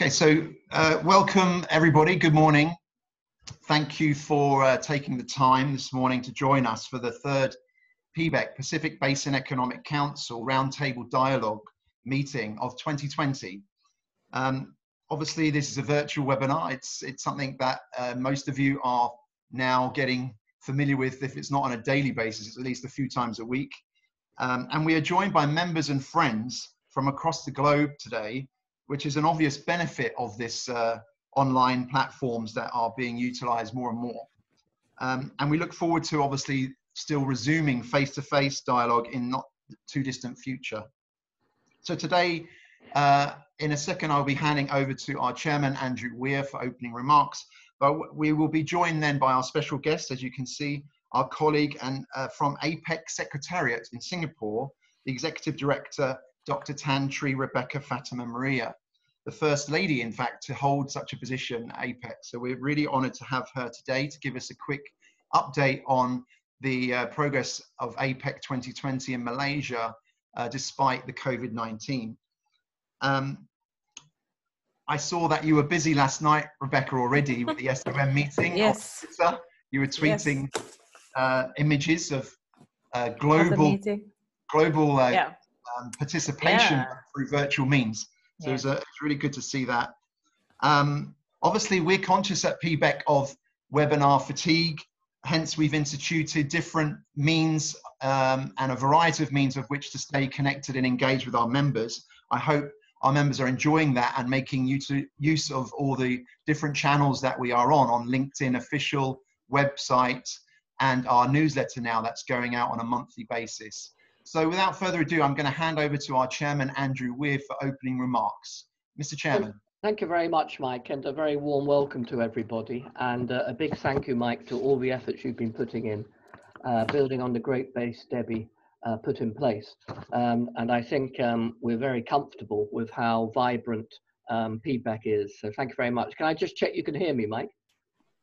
Okay, so uh, welcome everybody. Good morning. Thank you for uh, taking the time this morning to join us for the third PBEC, Pacific Basin Economic Council Roundtable Dialogue meeting of 2020. Um, obviously, this is a virtual webinar. It's, it's something that uh, most of you are now getting familiar with. If it's not on a daily basis, it's at least a few times a week. Um, and we are joined by members and friends from across the globe today which is an obvious benefit of this uh, online platforms that are being utilized more and more. Um, and we look forward to obviously still resuming face-to-face dialogue in not too distant future. So today, uh, in a second, I'll be handing over to our chairman, Andrew Weir, for opening remarks. But we will be joined then by our special guest, as you can see, our colleague and uh, from APEC Secretariat in Singapore, the Executive Director, Dr. Tan Sri Rebecca Fatima Maria, the First Lady, in fact, to hold such a position at APEC. So we're really honored to have her today to give us a quick update on the uh, progress of APEC 2020 in Malaysia, uh, despite the COVID-19. Um, I saw that you were busy last night, Rebecca, already with the SOM meeting. yes. You were tweeting yes. uh, images of uh, global global uh, yeah um, participation yeah. through virtual means. So yeah. it's, a, it's, really good to see that. Um, obviously, we're conscious at PBEC of webinar fatigue. Hence, we've instituted different means um, and a variety of means of which to stay connected and engage with our members. I hope our members are enjoying that and making use of all the different channels that we are on, on LinkedIn official website and our newsletter now that's going out on a monthly basis. So without further ado, I'm going to hand over to our chairman, Andrew Weir, for opening remarks. Mr. Chairman. Thank you very much, Mike, and a very warm welcome to everybody. And uh, a big thank you, Mike, to all the efforts you've been putting in, uh, building on the great base Debbie uh, put in place. Um, and I think um, we're very comfortable with how vibrant um, PBEC is. So thank you very much. Can I just check you can hear me, Mike?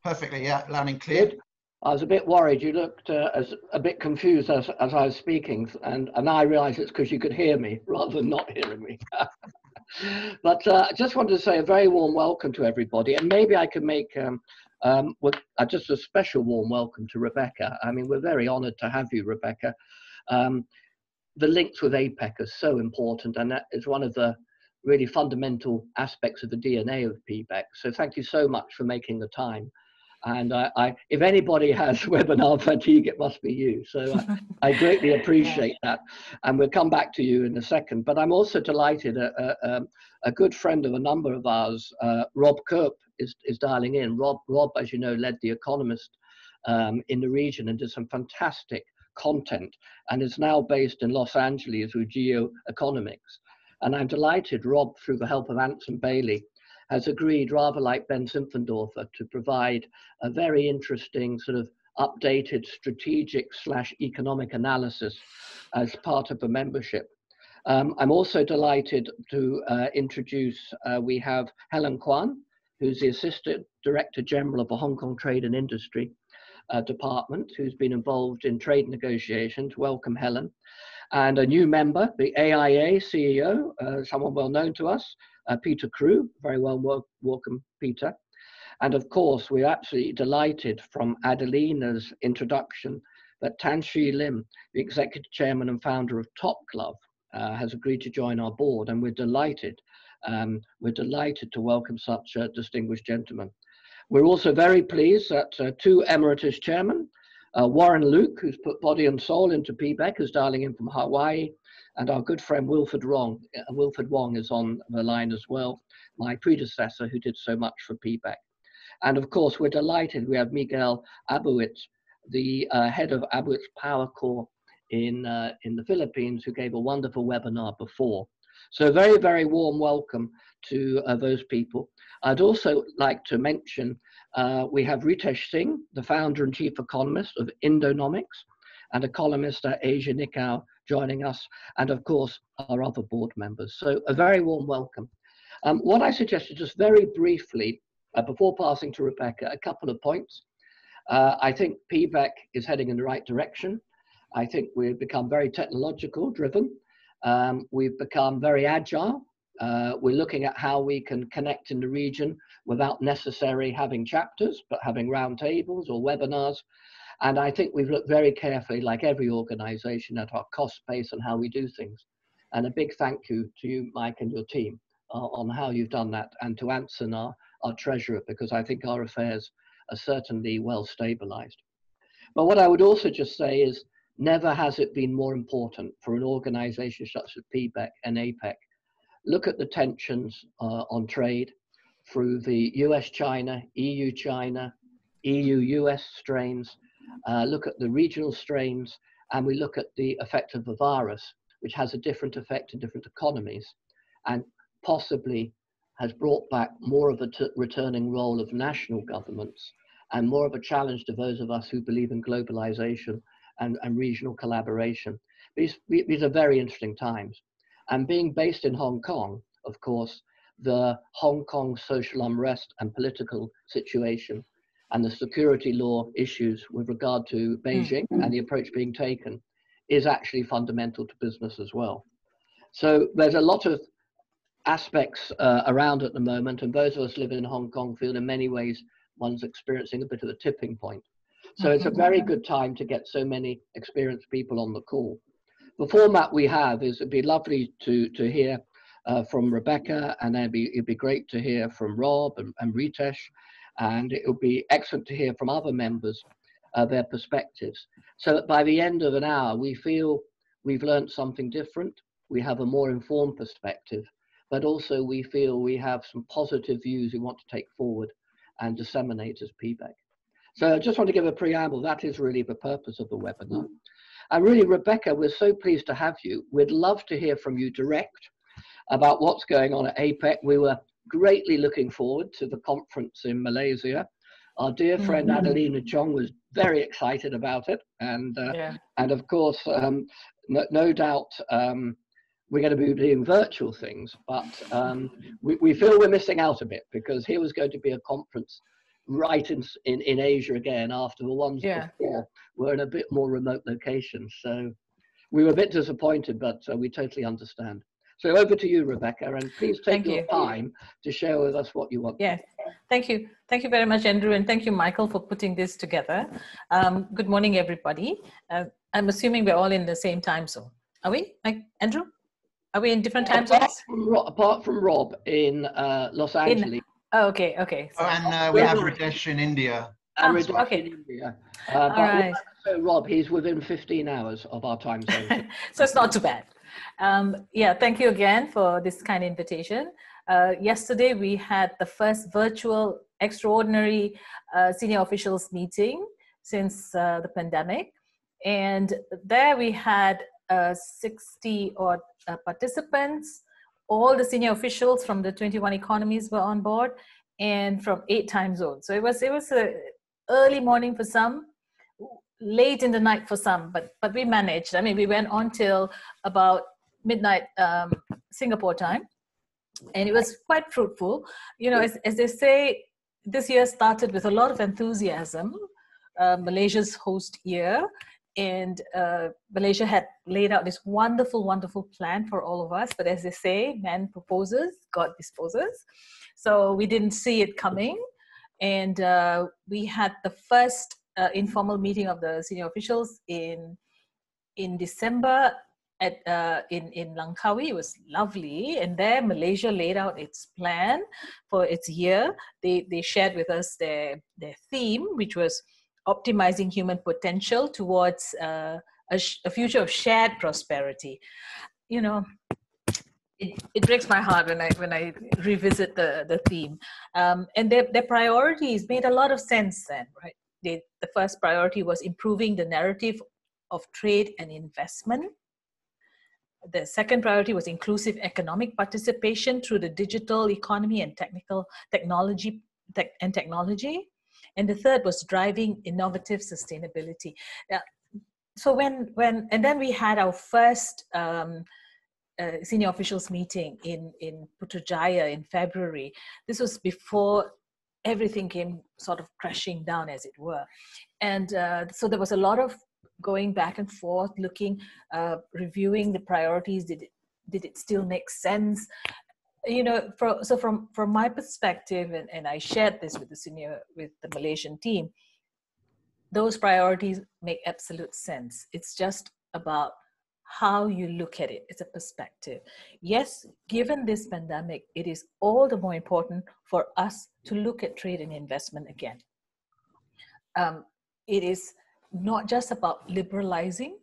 Perfectly, yeah, loud and clear. Good. I was a bit worried. You looked uh, as a bit confused as, as I was speaking, and, and I realized it's because you could hear me rather than not hearing me. but uh, I just wanted to say a very warm welcome to everybody, and maybe I can make um, um, with, uh, just a special warm welcome to Rebecca. I mean, we're very honored to have you, Rebecca. Um, the links with APEC are so important, and that is one of the really fundamental aspects of the DNA of PBEC. So thank you so much for making the time. And I, I, if anybody has webinar fatigue, it must be you. So I, I greatly appreciate that. And we'll come back to you in a second. But I'm also delighted, a, uh, a, uh, um, a good friend of a number of ours, uh, Rob Kirk, is, is dialing in. Rob, Rob, as you know, led The Economist um, in the region and did some fantastic content and is now based in Los Angeles with geoeconomics. And I'm delighted, Rob, through the help of Anson Bailey, has agreed, rather like Ben Simpfendorfer, to provide a very interesting sort of updated strategic slash economic analysis as part of the membership. Um, I'm also delighted to uh, introduce, uh, we have Helen Kwan, who's the Assistant Director General of the Hong Kong Trade and Industry uh, Department, who's been involved in trade negotiations. Welcome, Helen. And a new member, the AIA CEO, uh, someone well known to us, uh, Peter Crew. Very well welcome, Peter. And of course, we're absolutely delighted from Adelina's introduction that Tan Sri Lim, the executive chairman and founder of Top Glove, uh, has agreed to join our board, and we're delighted. Um, we're delighted to welcome such a distinguished gentleman. We're also very pleased that uh, two emeritus chairmen, uh, Warren Luke, who's put body and soul into PBEC, is dialing in from Hawaii, and our good friend Wilfred Wong, uh, Wilfred Wong is on the line as well, my predecessor who did so much for PBEC. And of course, we're delighted we have Miguel Aboitiz, the uh, head of Aboitiz Power Corp in, uh, in the Philippines, who gave a wonderful webinar before. So very, very warm welcome to uh, those people. I'd also like to mention uh, we have Ritesh Singh, the founder and chief economist of Indonomics, and a columnist Asia Nikkei, joining us, and of course, our other board members. So a very warm welcome. Um, what I suggested just very briefly, uh, before passing to Rebecca, a couple of points. Uh, I think PBEC is heading in the right direction. I think we've become very technological driven. Um, we've become very agile. Uh, we're looking at how we can connect in the region without necessarily having chapters, but having roundtables or webinars. And I think we've looked very carefully, like every organization, at our cost base and how we do things. And a big thank you to you, Mike, and your team uh, on how you've done that, and to Anson, our, our treasurer, because I think our affairs are certainly well stabilized. But what I would also just say is never has it been more important for an organization such as PBEC and APEC. Look at the tensions uh, on trade through the US China, EU China, EU US strains, Uh, look at the regional strains, and we look at the effect of the virus, which has a different effect in different economies, and possibly has brought back more of a returning role of national governments and more of a challenge to those of us who believe in globalization and, and regional collaboration. These, these are very interesting times. And being based in Hong Kong, of course, the Hong Kong social unrest and political situation and the security law issues with regard to Beijing mm-hmm. and the approach being taken is actually fundamental to business as well. So there's a lot of aspects uh, around at the moment, and those of us living in Hong Kong feel in many ways one's experiencing a bit of a tipping point. So it's a mm-hmm. very good time to get so many experienced people on the call. The format we have is it'd be lovely to, to hear uh, from Rebecca, and it'd be, it'd be great to hear from Rob and, and Ritesh, and it would be excellent to hear from other members uh, their perspectives. So that by the end of an hour, we feel we've learned something different, we have a more informed perspective, but also we feel we have some positive views we want to take forward and disseminate as PBEC. So I just want to give a preamble. That is really the purpose of the webinar. And really, Rebecca, we're so pleased to have you. We'd love to hear from you direct about what's going on at APEC. We were greatly looking forward to the conference in Malaysia. Our dear friend mm-hmm. Adelina Chong was very excited about it, and uh, yeah. and of course, um, no, no, doubt um, we're going to be doing virtual things, but um, we, we feel we're missing out a bit because here was going to be a conference right in, in, in Asia again after the ones yeah. before were in a bit more remote locations. So we were a bit disappointed, but uh, we totally understand. So over to you, Rebecca, and please take thank your you. time to share with us what you want. Yes, thank you. Thank you very much, Andrew, and thank you, Michael, for putting this together. Um, good morning, everybody. Uh, I'm assuming we're all in the same time zone. Are we, Andrew? Are we in different time apart zones? From, apart from Rob in uh, Los Angeles. In, oh, okay, okay. So, oh, and uh, we have Ritesh in India. And oh, okay. in India. Uh, All right. So Rob, he's within 15 hours of our time zone. so it's not too bad. Um, yeah, thank you again for this kind invitation. Uh, yesterday, we had the first virtual extraordinary uh, senior officials meeting since uh, the pandemic. And there we had uh, 60 odd uh, participants. All the senior officials from the 21 economies were on board and from eight time zones. So it was, it was a early morning for some, late in the night for some, but but we managed. I mean, we went on till about midnight um, Singapore time, and it was quite fruitful. You know, as, as they say, this year started with a lot of enthusiasm. Uh, Malaysia's host year, and uh, Malaysia had laid out this wonderful, wonderful plan for all of us. But as they say, man proposes, God disposes. So we didn't see it coming, and uh, we had the first uh, informal meeting of the senior officials in in December at uh, in in Langkawi. It was lovely, and there Malaysia laid out its plan for its year. They they shared with us their their theme, which was optimizing human potential towards uh, a, a future of shared prosperity. You know, it, it breaks my heart when I when I revisit the the theme. Um, and their their priorities made a lot of sense then, right? They, the first priority was improving the narrative of trade and investment. The second priority was inclusive economic participation through the digital economy and technical technology tech, and technology. And the third was driving innovative sustainability. Now, so when when and then we had our first um, uh, senior officials meeting in in Putrajaya in February. This was before everything came sort of crashing down, as it were. And uh, so there was a lot of going back and forth, looking, uh, reviewing the priorities. Did it, did it still make sense? you know, for, so from from my perspective, and, and I shared this with the senior with the Malaysian team, those priorities make absolute sense. It's just about how you look at it. It's a perspective. Yes, given this pandemic, it is all the more important for us to look at trade and investment again. Um, it is not just about liberalizing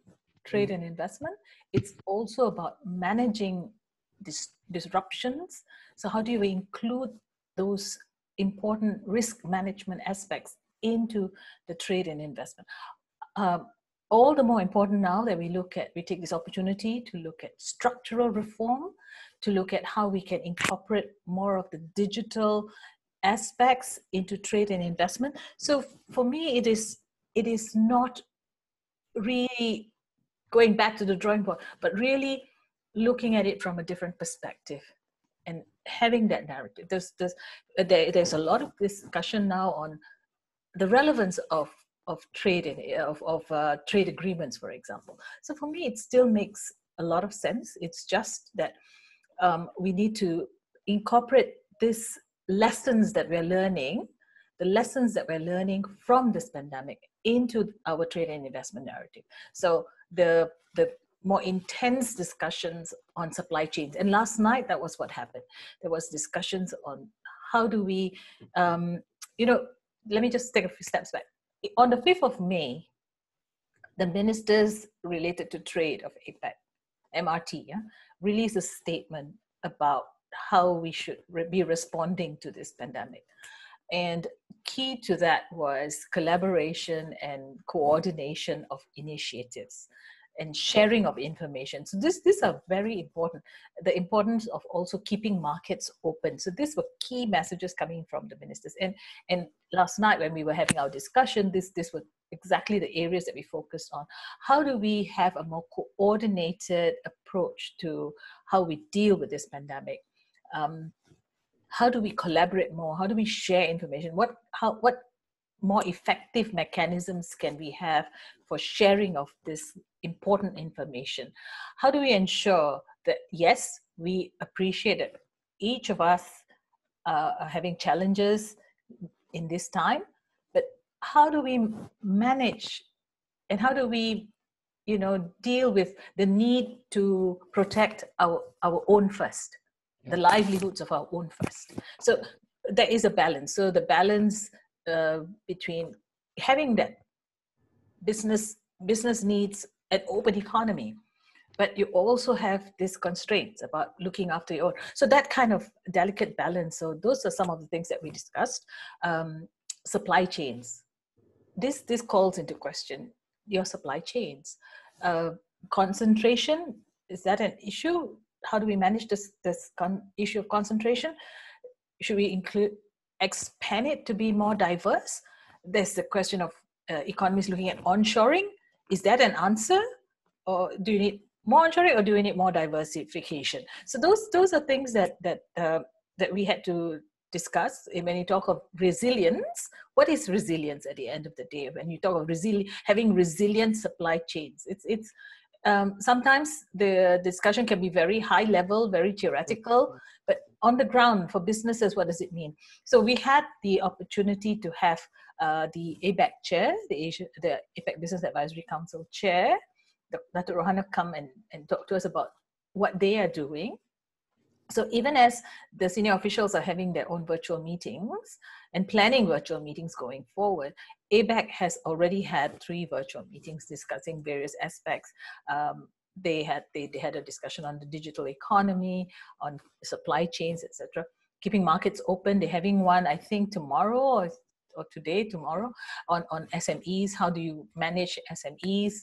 trade and investment, it's also about managing dis- disruptions. So, how do you include those important risk management aspects into the trade and investment? Um, all the more important now that we look at, we take this opportunity to look at structural reform, to look at how we can incorporate more of the digital aspects into trade and investment. So for me, it is it is not really going back to the drawing board, but really looking at it from a different perspective and having that narrative. There's there's there, there's a lot of discussion now on the relevance of of trade in, of, of uh, trade agreements, for example. So for me, it still makes a lot of sense. It's just that um, we need to incorporate these lessons that we're learning, the lessons that we're learning from this pandemic into our trade and investment narrative. So the the more intense discussions on supply chains. And last night, that was what happened. There was discussions on how do we, um, you know, let me just take a few steps back on the 5th of May, the ministers related to trade of APEC, MRT, yeah, released a statement about how we should re- be responding to this pandemic. And key to that was collaboration and coordination of initiatives and sharing of information. So this these are very important. The importance of also keeping markets open. So these were key messages coming from the ministers. And and last night when we were having our discussion, this this was exactly the areas that we focused on. How do we have a more coordinated approach to how we deal with this pandemic? Um, how do we collaborate more? How do we share information? What how what more effective mechanisms can we have for sharing of this important information? How do we ensure that, yes, we appreciate it? each of us uh, are having challenges in this time, but how do we manage and how do we you know deal with the need to protect our our own first the livelihoods of our own first so there is a balance so the balance uh, between having that business business needs an open economy but you also have these constraints about looking after your own. So that kind of delicate balance so those are some of the things that we discussed. Um, supply chains. This this calls into question your supply chains. Uh, concentration is that an issue? How do we manage this this con- issue of concentration? Should we include expand it to be more diverse? There's the question of uh, economists looking at onshoring. Is that an answer? Or do you need more onshoring or do we need more diversification? So those those are things that that uh, that we had to discuss when you talk of resilience what is resilience at the end of the day when you talk of resili- having resilient supply chains it's it's um, sometimes the discussion can be very high level very theoretical but on the ground for businesses, what does it mean? So we had the opportunity to have uh, the ABAC chair, the Asia, the APEC Business Advisory Council chair, Dr. Rohana come and, and talk to us about what they are doing. So even as the senior officials are having their own virtual meetings and planning virtual meetings going forward, ABAC has already had three virtual meetings discussing various aspects um, they had they, they had a discussion on the digital economy on supply chains etc keeping markets open they're having one i think tomorrow or, or today tomorrow on on smes how do you manage smes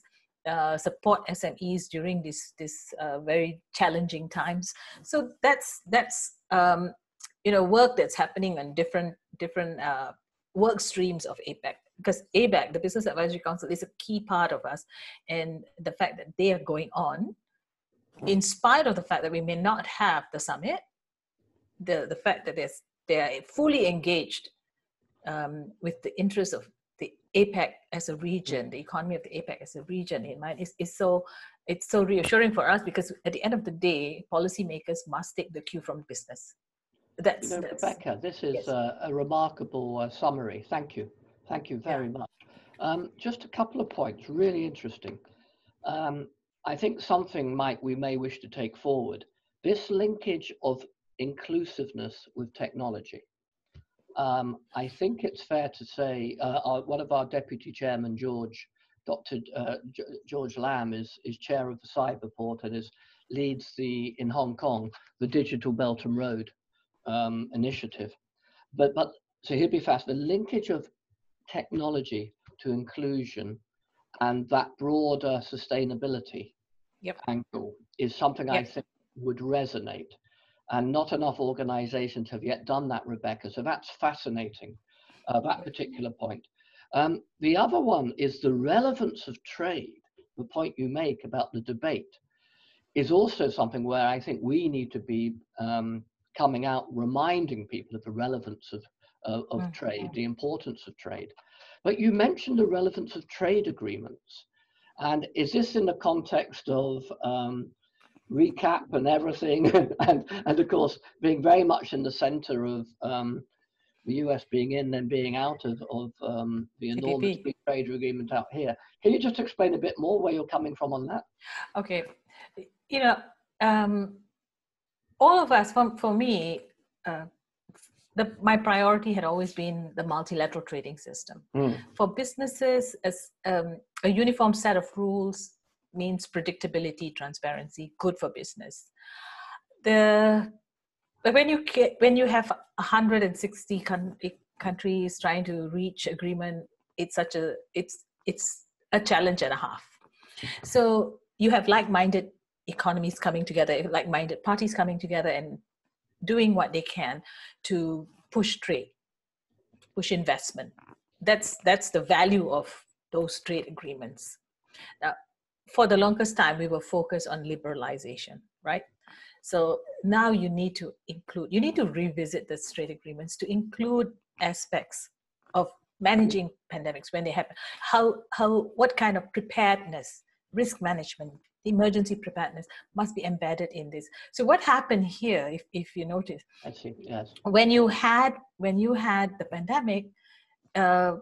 uh, support smes during this this uh, very challenging times. So that's that's um, you know work that's happening on different different uh, work streams of apec because ABAC, the Business Advisory Council, is a key part of us. And the fact that they are going on, in spite of the fact that we may not have the summit, the, the fact that they're, they're fully engaged um, with the interests of the APEC as a region, the economy of the APEC as a region in mind is, is so it's so reassuring for us because at the end of the day, policymakers must take the cue from business. That's, you know, that's Rebecca, this is yes. a, a, remarkable uh, summary. Thank you. Thank you very much. Um, just a couple of points, really interesting. Um, I think something, Mike, we may wish to take forward. This linkage of inclusiveness with technology. Um, I think it's fair to say uh, our, one of our deputy chairman, George, Dr. Uh, George Lam, is, is chair of the Cyberport and is, leads the, in Hong Kong, the Digital Belt and Road um, initiative. But, but so he'd be fast. The linkage of technology to inclusion and that broader sustainability yep. angle is something yep. I think would resonate. And not enough organizations have yet done that, Rebecca. So that's fascinating, uh, that particular point. Um, the other one is the relevance of trade, the point you make about the debate, is also something where I think we need to be um, coming out reminding people of the relevance of, uh, of mm-hmm. trade, the importance of trade. But you mentioned the relevance of trade agreements. And is this in the context of um, RCEP and everything? and, and of course, being very much in the center of um, the US being in and being out of, of um, the enormous big trade agreement out here. Can you just explain a bit more where you're coming from on that? Okay. You know, um, all of us, for, for me, uh, the, my priority had always been the multilateral trading system. Mm. For businesses, as um, a uniform set of rules means predictability, transparency, good for business. The but when you when you have 160 countries trying to reach agreement, it's such a it's it's a challenge and a half. So you have like-minded economies coming together, like-minded parties coming together and doing what they can to push trade, push investment. That's that's the value of those trade agreements. Now, for the longest time, we were focused on liberalization, right? So now you need to include, you need to revisit the trade agreements to include aspects of managing pandemics when they happen. How, how, what kind of preparedness, risk management, emergency preparedness must be embedded in this. So what happened here, if, if you notice, I see, yes. when you had, when you had the pandemic, uh,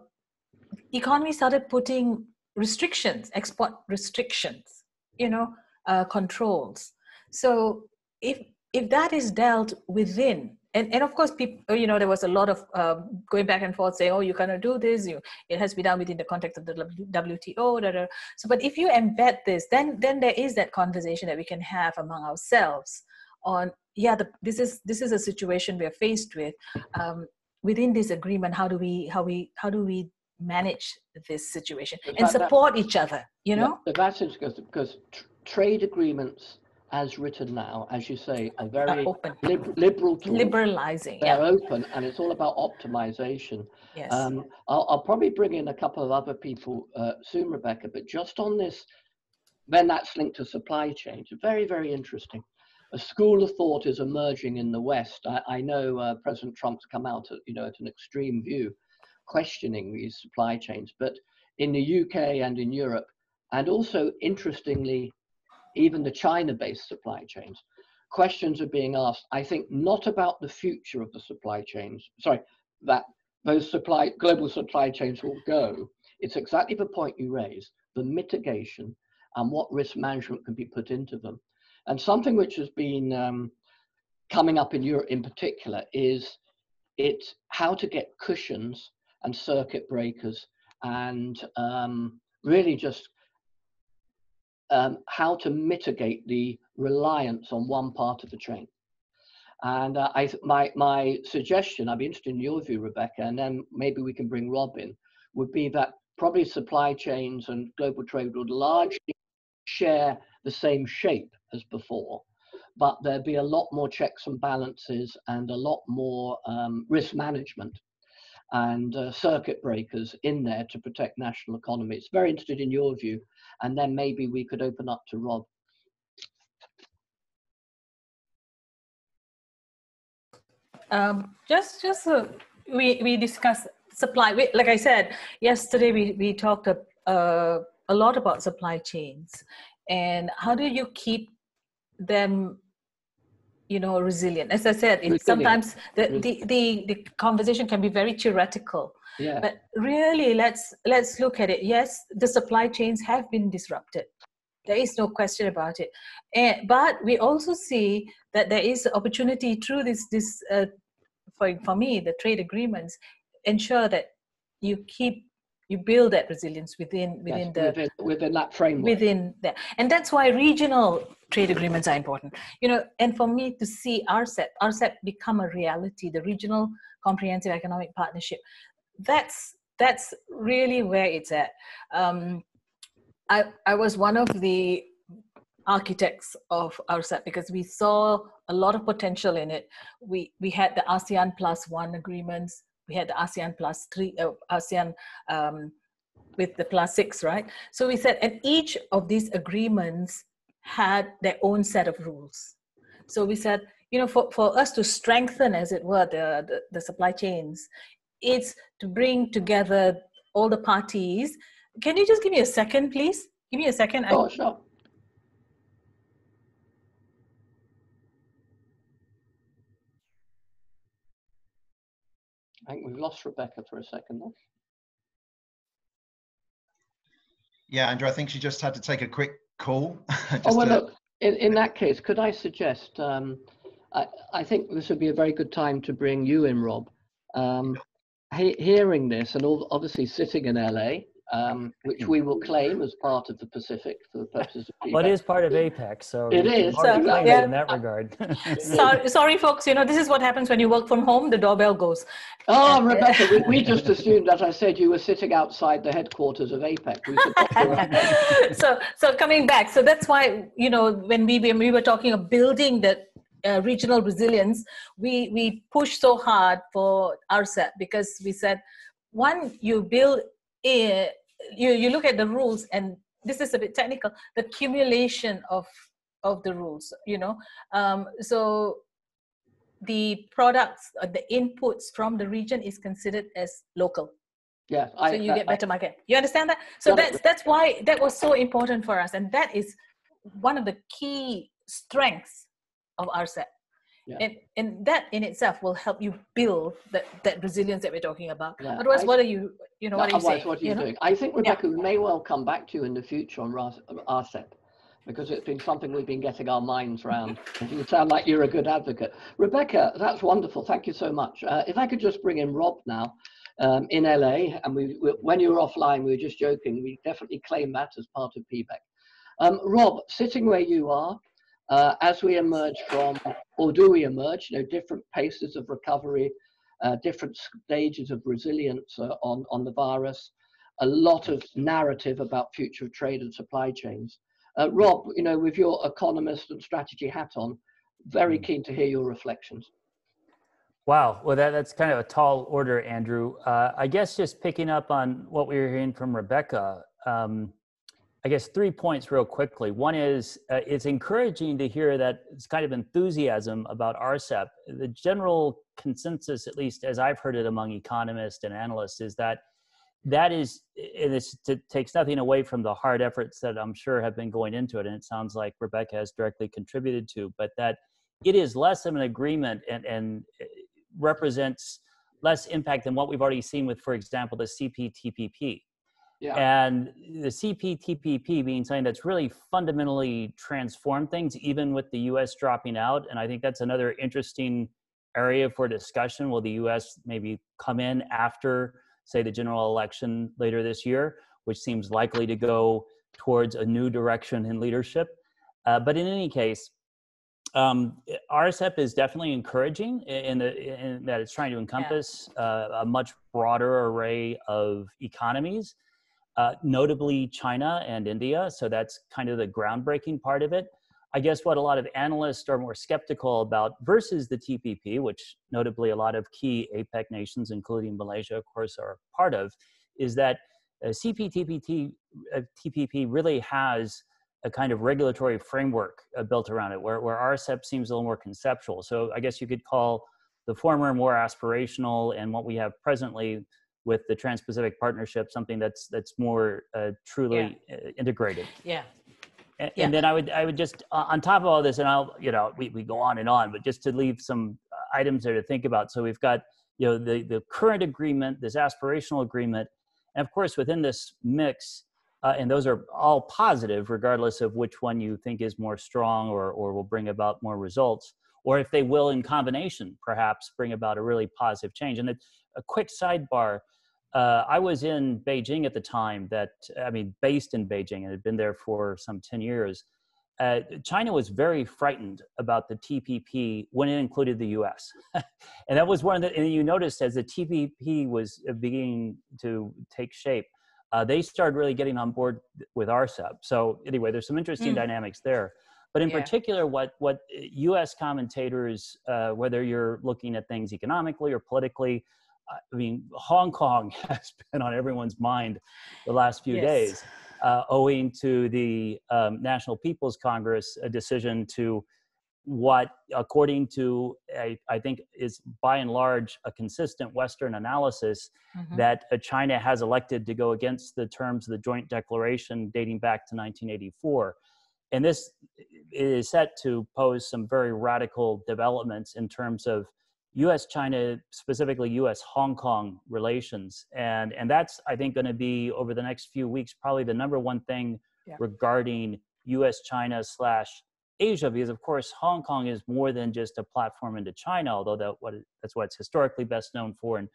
economy started putting restrictions, export restrictions, you know, uh, controls. So if if that is dealt within and, and of course people you know there was a lot of um, going back and forth saying oh you cannot do this you it has to be done within the context of the wto da, da. so but if you embed this then then there is that conversation that we can have among ourselves on yeah the, this is this is a situation we're faced with um, within this agreement how do we how we how do we manage this situation and support that, each other you know yeah, that's because because trade agreements as written now, as you say, are very open. Lib- liberal tools. Liberalizing. They're yeah. open and it's all about optimization. Yes. Um, I'll, I'll, probably bring in a couple of other people uh, soon, Rebecca, but just on this, then that's linked to supply chains. Very, very interesting. A school of thought is emerging in the West. I, I know uh, President Trump's come out at, you know, at an extreme view, questioning these supply chains. But in the UK and in Europe, and also interestingly, even the China-based supply chains, questions are being asked, I think, not about the future of the supply chains, sorry, that those supply global supply chains will go. It's exactly the point you raise, the mitigation and what risk management can be put into them. And something which has been um, coming up in Europe in particular is it's how to get cushions and circuit breakers and um, really just um, how to mitigate the reliance on one part of the chain. And uh, I, my, my suggestion, I'd be interested in your view, Rebecca, and then maybe we can bring Rob in, would be that probably supply chains and global trade would largely share the same shape as before, but there'd be a lot more checks and balances and a lot more um, risk management and uh, circuit breakers in there to protect national economies. Very interested in your view, and then maybe we could open up to Rob. Um, just, just uh, we we discussed supply. We, like I said yesterday, we we talked a, uh, a lot about supply chains and how do you keep them you know resilient. As i said it, sometimes the, the, the the conversation can be very theoretical. Yeah. but really let's let's look at it. Yes the supply chains have been disrupted. There is no question about it. And, but we also see that there is opportunity through this this uh, for, for me the trade agreements ensure that you keep you build that resilience within within yes, the within, within that framework. Within that. And that's why regional trade agreements are important. You know and for me to see rcep rcep become a reality the regional comprehensive economic partnership that's that's really where it's at. Um, I, I was one of the architects of RCEP because we saw a lot of potential in it. We we had the ASEAN plus one agreements we had ASEAN plus three, uh, ASEAN um, with the plus six, right? So we said, and each of these agreements had their own set of rules. So we said, you know, for, for us to strengthen, as it were, the, the, the supply chains, it's to bring together all the parties. Can you just give me a second, please? Give me a second. Oh, sure. I think we've lost Rebecca for a second though. Yeah, Andrew, I think she just had to take a quick call. oh, well, to... look, in, in that case, could I suggest, um, I, I think this would be a very good time to bring you in, Rob. Um, he, hearing this and all, obviously sitting in LA, um, which we will claim as part of the Pacific for the purposes of. Well, it is part of APEC, so it is so, yeah. in that regard. sorry, sorry, folks. You know this is what happens when you work from home. The doorbell goes. Oh, Rebecca, we, we, just assumed, as I said, you were sitting outside the headquarters of APEC. so, so coming back, so that's why you know when we when we were talking of building the uh, regional resilience, we we pushed so hard for RCEP because we said one you build it, you, you look at the rules and this is a bit technical the accumulation of of the rules you know? Um, so the products uh, the inputs from the region is considered as local. Yeah I, so you get better I, market. You understand that? So that's that's why that was so important for us and that is one of the key strengths of RCEP yeah. and and that in itself will help you build that that resilience that we're talking about. Yeah. otherwise I, what are you you know what are you saying what are you, you doing? Know? i think rebecca we may well come back to you in the future on rcep because it's been something we've been getting our minds around. You sound like you're a good advocate. Rebecca that's wonderful. Thank you so much. Uh, if i could just bring in rob now um, in la and we, we, when you were offline we were just joking. We definitely claim that as part of pbec um, rob sitting where you are uh, as we emerge from, or do we emerge, you know, different paces of recovery, uh, different stages of resilience uh, on, on the virus, a lot of narrative about future of trade and supply chains. Uh, Rob, you know, with your economist and strategy hat on, very hmm. keen to hear your reflections. Wow, well, that, that's kind of a tall order, Andrew. Uh, I guess just picking up on what we were hearing from Rebecca, um, I guess three points real quickly. One is uh, it's encouraging to hear that it's kind of enthusiasm about RCEP. The general consensus, at least as I've heard it among economists and analysts, is that that is, and it takes nothing away from the hard efforts that I'm sure have been going into it, and it sounds like Rebecca has directly contributed to, but that it is less of an agreement and, and uh, represents less impact than what we've already seen with, for example, the CPTPP yeah. And the CPTPP being something that's really fundamentally transformed things, even with the US dropping out. And I think that's another interesting area for discussion. Will the US maybe come in after, say, the general election later this year, which seems likely to go towards a new direction in leadership? Uh, but in any case, um, RCEP is definitely encouraging in, the, in that it's trying to encompass yeah. uh, a much broader array of economies uh, notably China and India. So that's kind of the groundbreaking part of it. I guess what a lot of analysts are more skeptical about versus the TPP, which notably a lot of key APEC nations, including Malaysia, of course, are part of, is that uh, CPTPP uh, TPP really has a kind of regulatory framework uh, built around it, where, where RCEP seems a little more conceptual. So I guess you could call the former more aspirational, and what we have presently with the Trans-Pacific Partnership, something that's that's more uh, truly yeah. Uh, integrated. Yeah. And, yeah. and, then I would I would just on top of all this, and I'll you know we, we go on and on, but just to leave some items there to think about. So we've got you know the the current agreement, this aspirational agreement, and of course within this mix, uh, and those are all positive, regardless of which one you think is more strong or or will bring about more results, or if they will in combination perhaps bring about a really positive change. And a quick sidebar uh, I was in Beijing at the time that, I mean, based in Beijing and had been there for some 10 years. Uh, China was very frightened about the TPP when it included the US. and that was one of the, and you noticed as the TPP was beginning to take shape, uh, they started really getting on board with RCEP. So anyway, there's some interesting mm. dynamics there. But in yeah. particular, what, what US commentators, uh, whether you're looking at things economically or politically, I mean, Hong Kong has been on everyone's mind the last few yes. days, uh, owing to the um, National People's Congress a decision to what, according to I, I, think, is by and large a consistent Western analysis, mm-hmm. that uh, China has elected to go against the terms of the joint declaration dating back to 1984. And this is set to pose some very radical developments in terms of U.S. China, specifically U.S. Hong Kong relations, and and that's I think going to be over the next few weeks probably the number one thing yeah. regarding U.S. China slash Asia, because of course Hong Kong is more than just a platform into China, although that what that's what it's historically best known for, and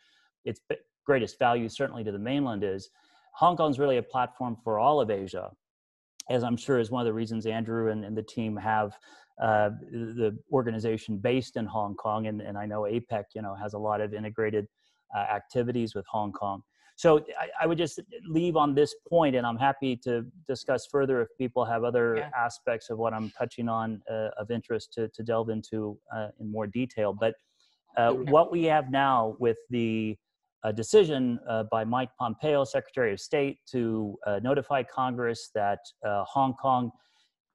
its greatest value certainly to the mainland is. Hong Kong is really a platform for all of Asia, as I'm sure is one of the reasons Andrew and, and the team have uh, the organization based in Hong Kong, and, and I know APEC, you know, has a lot of integrated uh, activities with Hong Kong. So I, I, would just leave on this point, and I'm happy to discuss further if people have other yeah. aspects of what I'm touching on uh, of interest to, to delve into uh, in more detail. But uh, what we have now with the uh, decision by Mike Pompeo, Secretary of State, to notify Congress that Hong Kong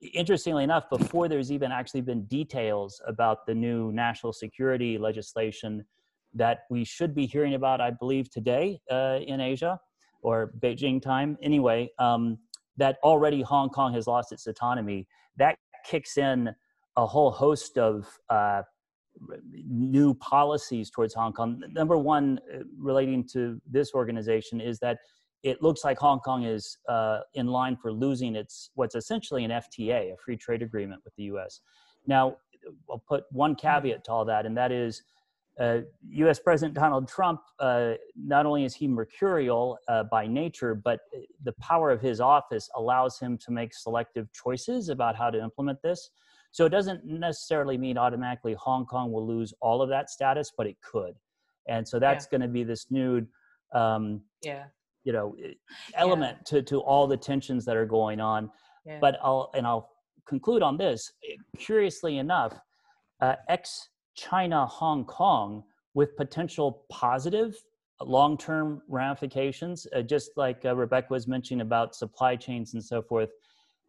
interestingly enough, before there's even actually been details about the new national security legislation that we should be hearing about, I believe, today uh, in Asia or Beijing time. Anyway, um, that already Hong Kong has lost its autonomy. That kicks in a whole host of uh, new policies towards Hong Kong. Number one, uh, relating to this organization, is that it looks like Hong Kong is uh, in line for losing its what's essentially an FTA, a free trade agreement with the U.S. Now, I'll put one caveat to all that, and that is uh, U.S. President Donald Trump. Uh, not only is he mercurial uh, by nature, but the power of his office allows him to make selective choices about how to implement this. So it doesn't necessarily mean automatically Hong Kong will lose all of that status, but it could. And so that's yeah. going to be this new um, yeah you know element yeah. to to all the tensions that are going on yeah. but i'll and i'll conclude on this curiously enough uh, ex china hong kong with potential positive long-term ramifications uh, just like uh, rebecca was mentioning about supply chains and so forth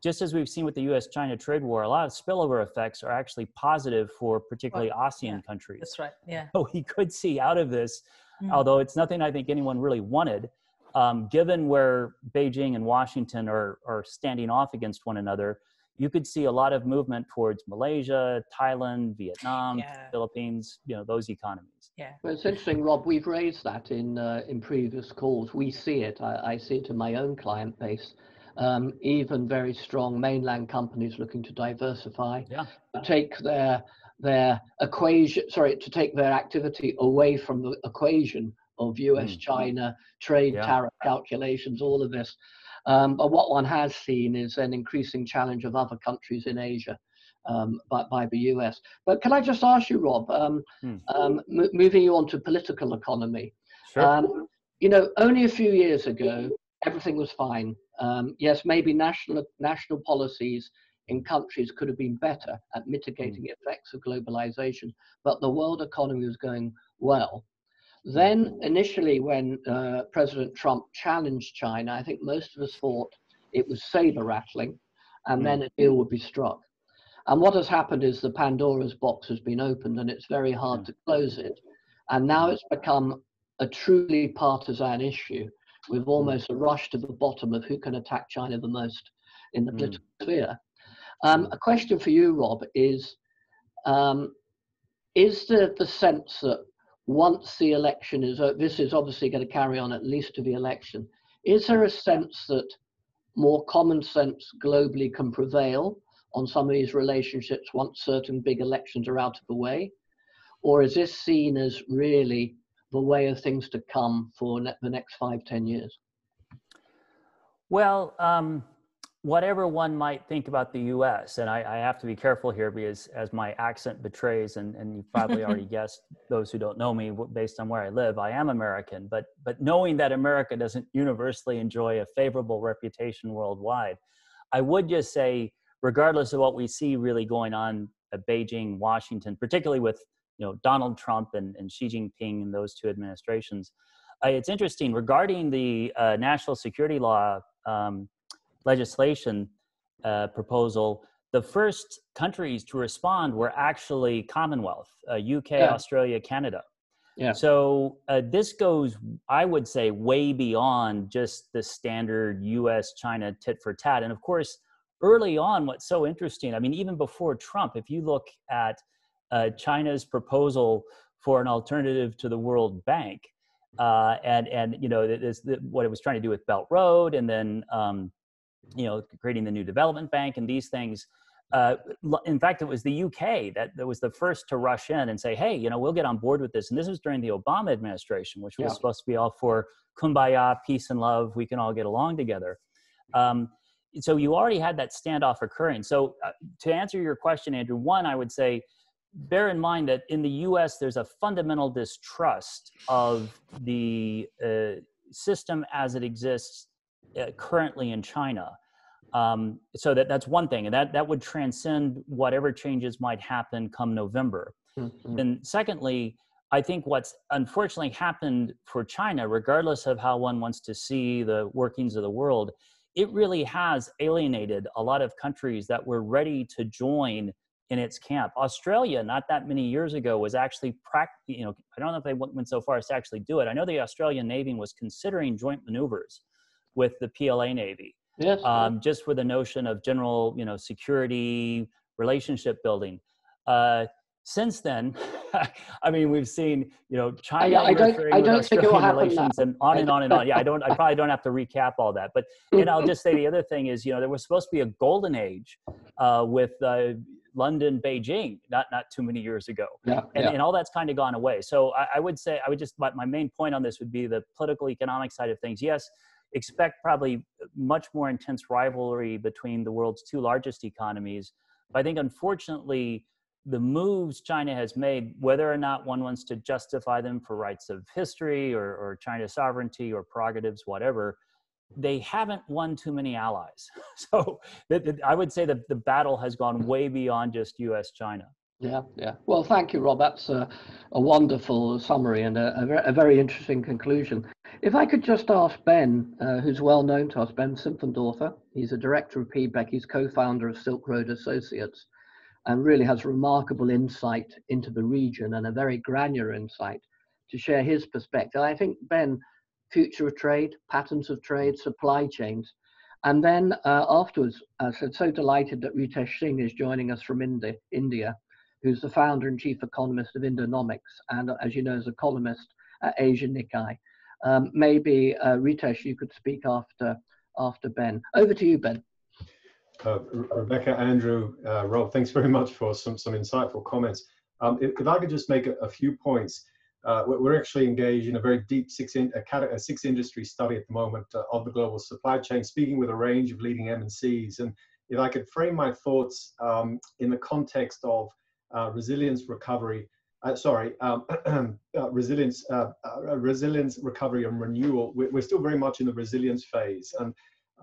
just as we've seen with the us china trade war a lot of spillover effects are actually positive for particularly well, asean yeah, countries that's right yeah so we could see out of this mm. although it's nothing i think anyone really wanted um, given where Beijing and Washington are, are standing off against one another, you could see a lot of movement towards Malaysia, Thailand, Vietnam, yeah. Philippines, you know, those economies. Yeah. Well, it's interesting, Rob. We've raised that in uh, in previous calls. We see it. I, I, see it in my own client base. Um, even very strong mainland companies looking to diversify, yeah. to take their their equation, sorry, to take their activity away from the equation of US mm. China trade yeah. tariff calculations, all of this. Um, but what one has seen is an increasing challenge of other countries in Asia um, by, by, the US. But can I just ask you, Rob, um, mm. moving you on to political economy? Sure. Um, you know, only a few years ago, everything was fine. Um, yes, maybe national national policies in countries could have been better at mitigating mm. effects of globalization, but the world economy was going well. Then, initially, when uh, President Trump challenged China, I think most of us thought it was saber rattling and mm. then a deal would be struck. And what has happened is the Pandora's box has been opened and it's very hard mm. to close it. And now it's become a truly partisan issue with Hmm. almost a rush to the bottom of who can attack China the most in the Mm. political sphere. Um, a question for you, Rob, is um, is there the sense that once the election is this is obviously going to carry on at least to the election, is there a sense that more common sense globally can prevail on some of these relationships once certain big elections are out of the way? Or is this seen as really the way of things to come for ne- the next five, ten years? Well, um, whatever one might think about the U.S., and I, I, have to be careful here because, as my accent betrays, and, and you've probably already guessed, those who don't know me based on where I live, I am American. But but knowing that America doesn't universally enjoy a favorable reputation worldwide, I would just say, regardless of what we see really going on at Beijing, Washington, particularly with you know Donald Trump and, and Xi Jinping and those two administrations. Uh, it's interesting regarding the uh, national security law um, legislation uh, proposal. The first countries to respond were actually Commonwealth, UK, yeah. Australia, Canada. Yeah. So uh, this goes, I would say, way beyond just the standard U.S. China tit for tat. And of course, early on, what's so interesting, I mean, even before Trump, if you look at uh, China's proposal for an alternative to the World Bank, uh, and and you know this, this, what it was trying to do with Belt Road, and then um, you know creating the new development bank and these things. Uh, in fact, it was the UK that, that was the first to rush in and say, "Hey, you know, we'll get on board with this." And this was during the Obama administration, which was Yeah. supposed to be all for kumbaya, peace and love. We can all get along together. Um, so you already had that standoff occurring. So uh, to answer your question, Andrew, one, I would say bear in mind that in the US, there's a fundamental distrust of the uh, system as it exists currently in China. Um, so that, that's one thing, and that, that would transcend whatever changes might happen come November. Mhm. And secondly, I think what's unfortunately happened for China, regardless of how one wants to see the workings of the world, it really has alienated a lot of countries that were ready to join in its camp. Australia, not that many years ago, was actually pract- you know, I don't know if they went, went so far as to actually do it. I know the Australian Navy was considering joint maneuvers with the PLA Navy, Yes. um, just with the notion of general, you know, security, relationship building. Uh, since then, I mean, we've seen, you know, China I don't- interfering I with don't think it will Australian relations now. and on and on and on. Yeah, I don't, I probably don't have to recap all that, but and I'll just say the other thing is, you know, there was supposed to be a golden age uh, with uh, London, Beijing, not not too many years ago, yeah, and, yeah. and all that's kind of gone away. So I, I would say, I would just, my, my main point on this would be the political economic side of things. Yes, expect probably much more intense rivalry between the world's two largest economies. But I think, unfortunately, the moves China has made, whether or not one wants to justify them for rights of history or, or China's sovereignty or prerogatives, whatever, they haven't won too many allies. So I would say that the battle has gone way beyond just US China. Yeah, yeah. Well, thank you, Rob. That's a, a wonderful summary and a, a very interesting conclusion. If I could just ask Ben, uh, who's well known to us, Ben Simpfendorfer. He's a director of PBEC. He's co-founder of Silk Road Associates, and really has remarkable insight into the region and a very granular insight to share his perspective. I think Ben, future of trade, patterns of trade, supply chains, and then uh, afterwards, I said so delighted that Ritesh Singh is joining us from India. India who's the founder and chief economist of Indonomics, and as you know, is a columnist at Asian Nikkei. Um, maybe uh, Ritesh, you could speak after after Ben. Over to you, Ben. Uh, Rebecca, Andrew, uh, Rob, thanks very much for some, some insightful comments. Um, if, if I could just make a, a few points, uh, we're actually engaged in a very deep six in, a six industry study at the moment uh, of the global supply chain, speaking with a range of leading MNCs. And if I could frame my thoughts um, in the context of uh, resilience recovery, uh, sorry, um, uh, resilience, uh, uh, resilience recovery and renewal, we're, we're still very much in the resilience phase. And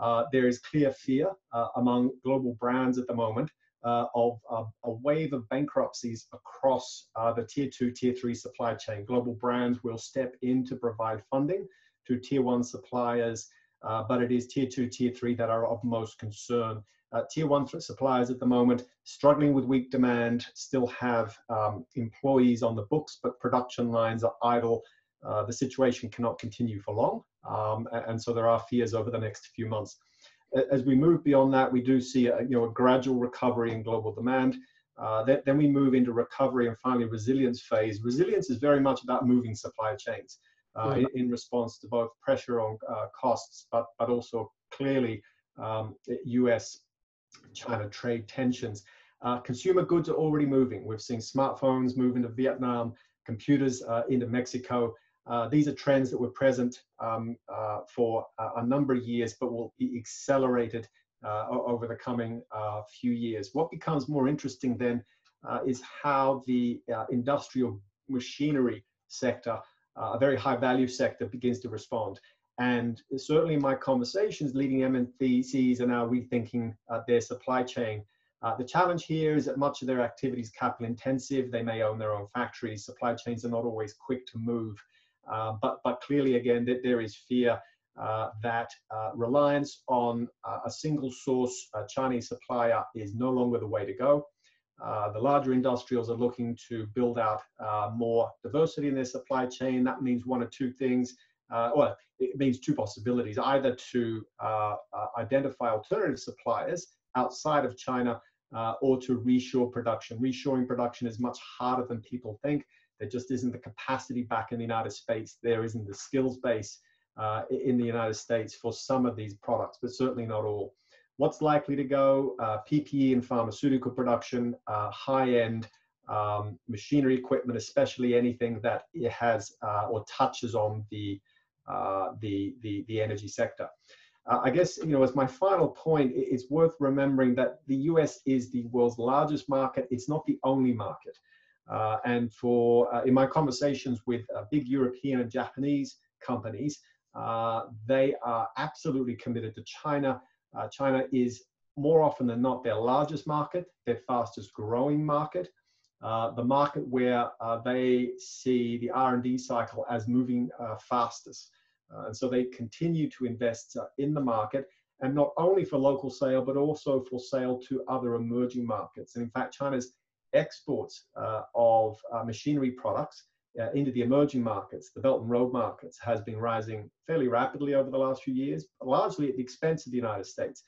uh, there is clear fear uh, among global brands at the moment of a wave of bankruptcies across the tier two, tier three supply chain. Global brands will step in to provide funding to tier one suppliers, but it is tier two, tier three that are of most concern. Uh, tier one suppliers at the moment struggling with weak demand, still have um, employees on the books, but production lines are idle. uh, the situation cannot continue for long. Um, and so there are fears over the next few months. As we move beyond that, we do see a, you know, a gradual recovery in global demand. Uh, then, then, we move into recovery and finally resilience phase. Resilience is very much about moving supply chains uh, in, in, response to both pressure on uh, costs, but, but also clearly um, US China trade tensions. Uh, consumer goods are already moving. We've seen smartphones move into Vietnam, computers uh, into Mexico. Uh, these are trends that were present um, uh, for a number of years, but will be accelerated uh, over the coming uh, few years. What becomes more interesting then is how the industrial machinery sector, a very high value sector, begins to respond. And certainly in my conversations, leading MNCs are now rethinking their supply chain uh, the challenge here is that much of their activity is capital intensive. They may own their own factories. Supply chains are not always quick to move. Uh, but, but clearly, again, that there is fear uh, that uh, reliance on uh, a single source Chinese supplier is no longer the way to go. Uh, the larger industrials are looking to build out more diversity in their supply chain. That means one or two things. Well, it means two possibilities either to identify alternative suppliers outside of China uh, or to reshore production. Reshoring production is much harder than people think. There just isn't the capacity back in the United States. There isn't the skills base uh, in the United States for some of these products, but certainly not all. What's likely to go? Uh, PPE and pharmaceutical production, uh, high-end um, machinery equipment, especially anything that it has uh, or touches on the, uh, the, the, the energy sector. Uh, I guess, you know, as my final point, it's worth remembering that the US is the world's largest market. It's not the only market. Uh, and for, uh, in my conversations with uh, big European and Japanese companies, uh, they are absolutely committed to China. Uh, China is more often than not their largest market, their fastest growing market, the market where they see the R&D cycle as moving fastest. Uh, and so they continue to invest uh, in the market and not only for local sale, but also for sale to other emerging markets. And in fact, China's exports uh, of uh, machinery products uh, into the emerging markets, the Belt and Road markets, has been rising fairly rapidly over the last few years, largely at the expense of the United States.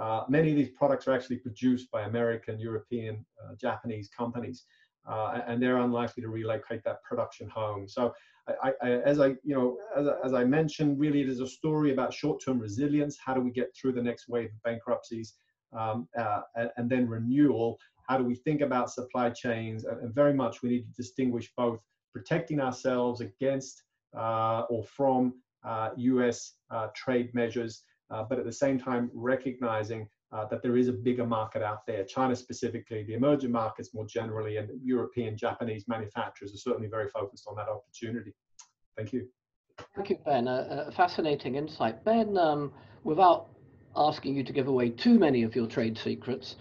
Uh, many of these products are actually produced by American, European, Japanese companies, and they're unlikely to relocate that production home. So I, I, as I, you know, as, as I mentioned, really it is a story about short-term resilience. How do we get through the next wave of bankruptcies, um, uh, and, and, then renewal? How do we think about supply chains? And, and, very much we need to distinguish both protecting ourselves against uh, or from uh, U.S. Uh, trade measures, uh, but at the same time recognizing uh, that there is a bigger market out there. China specifically, the emerging markets more generally, and European, Japanese manufacturers are certainly very focused on that opportunity. Thank you. Thank you, Ben. A, a fascinating insight. Ben, um, without asking you to give away too many of your trade secrets,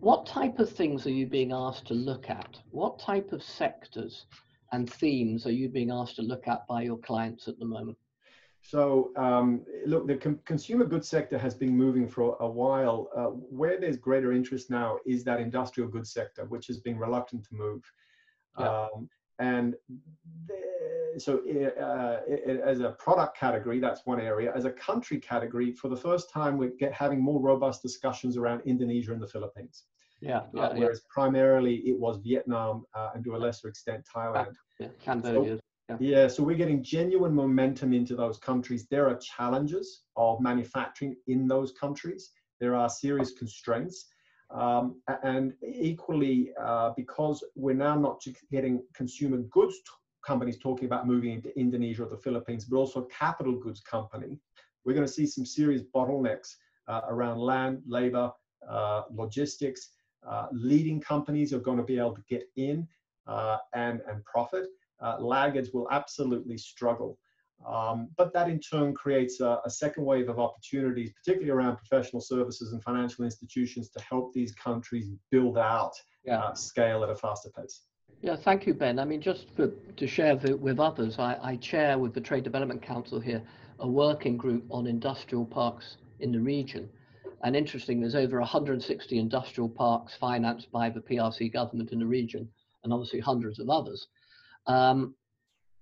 what type of things are you being asked to look at? What type of sectors and themes are you being asked to look at by your clients at the moment? So um, look, the consumer goods sector has been moving for a while. Uh, where there's greater interest now is that industrial goods sector, which has been reluctant to move. Yeah. Um, and the, so uh, it, as a product category, that's one area. As a country category, for the first time, we're get, having more robust discussions around Indonesia and the Philippines. Yeah, uh, yeah, whereas yeah. primarily it was Vietnam uh, and to a lesser extent Thailand. Yeah, Cambodia. So, yeah. so we're getting genuine momentum into those countries. There are challenges of manufacturing in those countries. There are serious constraints. Um, and equally, uh, because we're now not just getting consumer goods companies talking about moving into Indonesia or the Philippines, but also capital goods company, we're going to see some serious bottlenecks uh, around land, labor, uh, logistics. Uh, leading companies are going to be able to get in uh, and, and profit uh, laggards will absolutely struggle. Um, but that in turn creates a, a, second wave of opportunities, particularly around professional services and financial institutions to help these countries build out yeah. uh, scale at a faster pace. Yeah, thank you, Ben. I mean, just for, to share the, with others, I, I chair with the Trade Development Council here a working group on industrial parks in the region. And interesting, there's over 160 industrial parks financed by the PRC government in the region, and obviously hundreds of others. Um,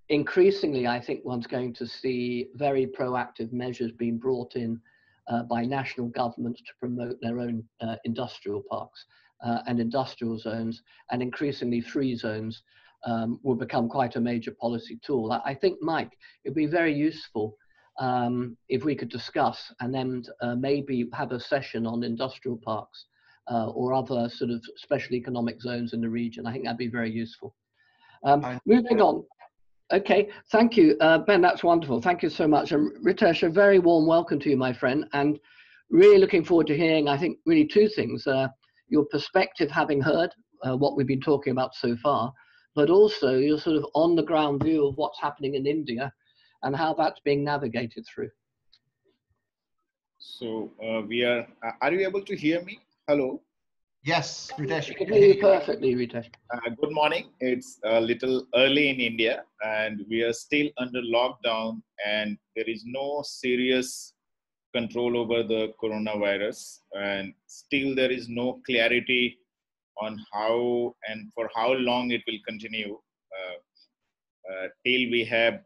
increasingly, I think one's going to see very proactive measures being brought in uh, by national governments to promote their own uh, industrial parks uh, and industrial zones, and increasingly free zones um, will become quite a major policy tool. I, I think, Mike, it'd be very useful um, if we could discuss and then uh, maybe have a session on industrial parks uh, or other sort of special economic zones in the region. I think that'd be very useful. Um, moving on. Okay, thank you, uh, Ben. That's wonderful. Thank you so much. And Ritesh, a very warm welcome to you, my friend. And really looking forward to hearing, I think, really two things. Uh, your perspective, having heard uh, what we've been talking about so far, but also your sort of on the ground view of what's happening in India and how that's being navigated through. So uh, we are, uh, are you able to hear me? Hello? Yes, Ritesh. We can hear you perfectly, Ritesh. Uh, good morning. It's a little early in India and we are still under lockdown and there is no serious control over the coronavirus and still there is no clarity on how and for how long it will continue uh, uh, till we have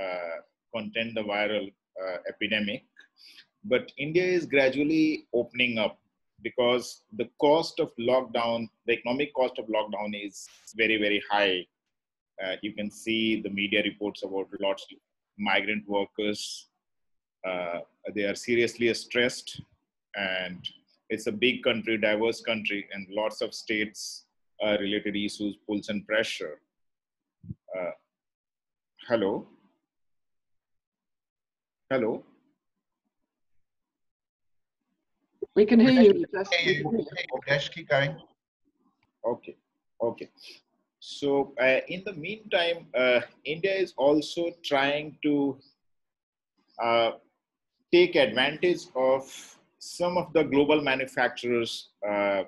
uh, contained the viral uh, epidemic. But India is gradually opening up because the cost of lockdown, the economic cost of lockdown is very, very high. Uh, you can see the media reports about lots of migrant workers. Uh, they are seriously stressed and it's a big country, diverse country, and lots of states uh, related issues, pulls and pressure. Uh, hello? Hello? We can hear you. Yes, keep going. Okay, okay. So uh, in the meantime, uh, India is also trying to uh, take advantage of some of the global manufacturers. Uh,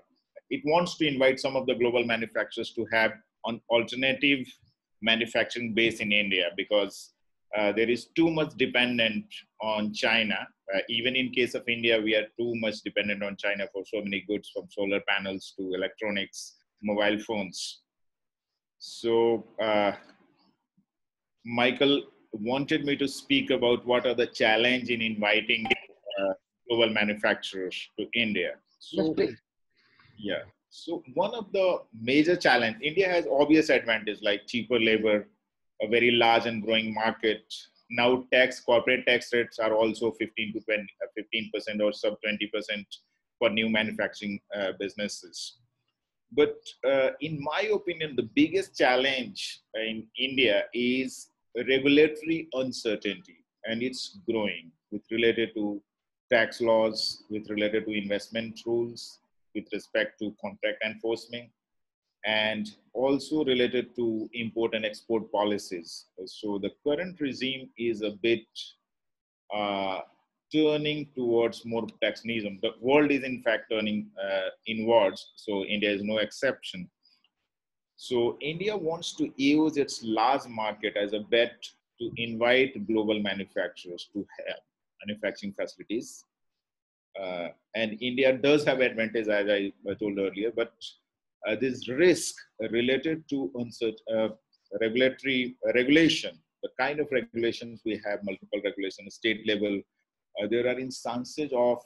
it wants to invite some of the global manufacturers to have an alternative manufacturing base in India because uh, there is too much dependent on China. Uh, even in case of India, we are too much dependent on China for so many goods from solar panels to electronics, mobile phones. So uh, Michael wanted me to speak about what are the challenge in inviting uh, global manufacturers to India. So, yes, yeah. So one of the major challenge, India has obvious advantage like cheaper labor, a very large and growing market. Now tax, corporate tax rates are also 15 to 20, 15% uh, or sub 20% for new manufacturing uh, businesses. But uh, in my opinion, the biggest challenge in India is regulatory uncertainty and it's growing with related to tax laws, with related to investment rules, with respect to contract enforcement, and also related to import and export policies. So the current regime is a bit uh, turning towards more protectionism. The world is in fact turning uh, inwards, so India is no exception. So India wants to use its large market as a bet to invite global manufacturers to have manufacturing facilities. Uh, and India does have advantage, as I told earlier, but uh, this risk related to uh, regulatory regulation, the kind of regulations we have, multiple regulations, state level, uh, there are instances of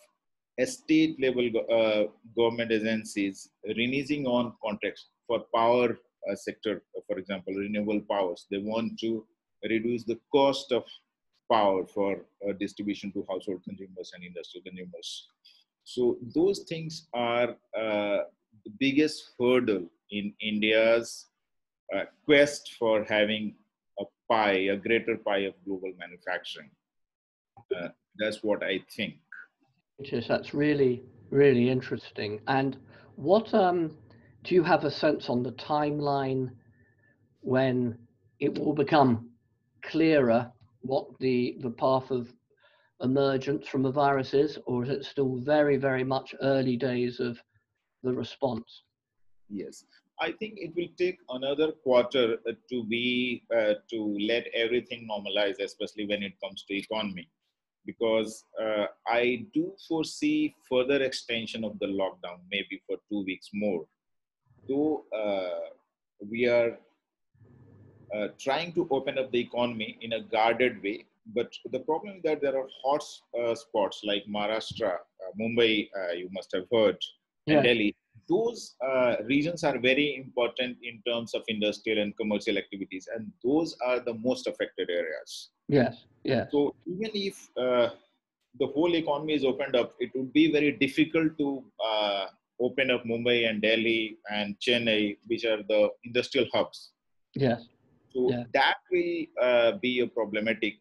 state level uh, government agencies reneging on contracts for power uh, sector, for example, renewable powers. They want to reduce the cost of power for uh, distribution to household consumers and industrial consumers. So those things are uh, the biggest hurdle in India's uh, quest for having a pie, a greater pie of global manufacturing. Uh, that's what I think. Yes, that's really, really interesting. And what um, do you have a sense on the timeline when it will become clearer what the, the path of emergence from the virus is, or is it still very, very much early days of the response? Yes, I think it will take another quarter uh, to be uh, to let everything normalize, especially when it comes to economy, because uh, I do foresee further extension of the lockdown, maybe for two weeks more. Though uh, we are uh, trying to open up the economy in a guarded way. But the problem is that there are hot uh, spots like Maharashtra, Mumbai, you must have heard, and Delhi. Those uh, regions are very important in terms of industrial and commercial activities, and those are the most affected areas. Yes, yes. So even if the whole economy is opened up, it would be very difficult to open up Mumbai and Delhi and Chennai, which are the industrial hubs. Yes. So yeah. that will uh, be a problematic.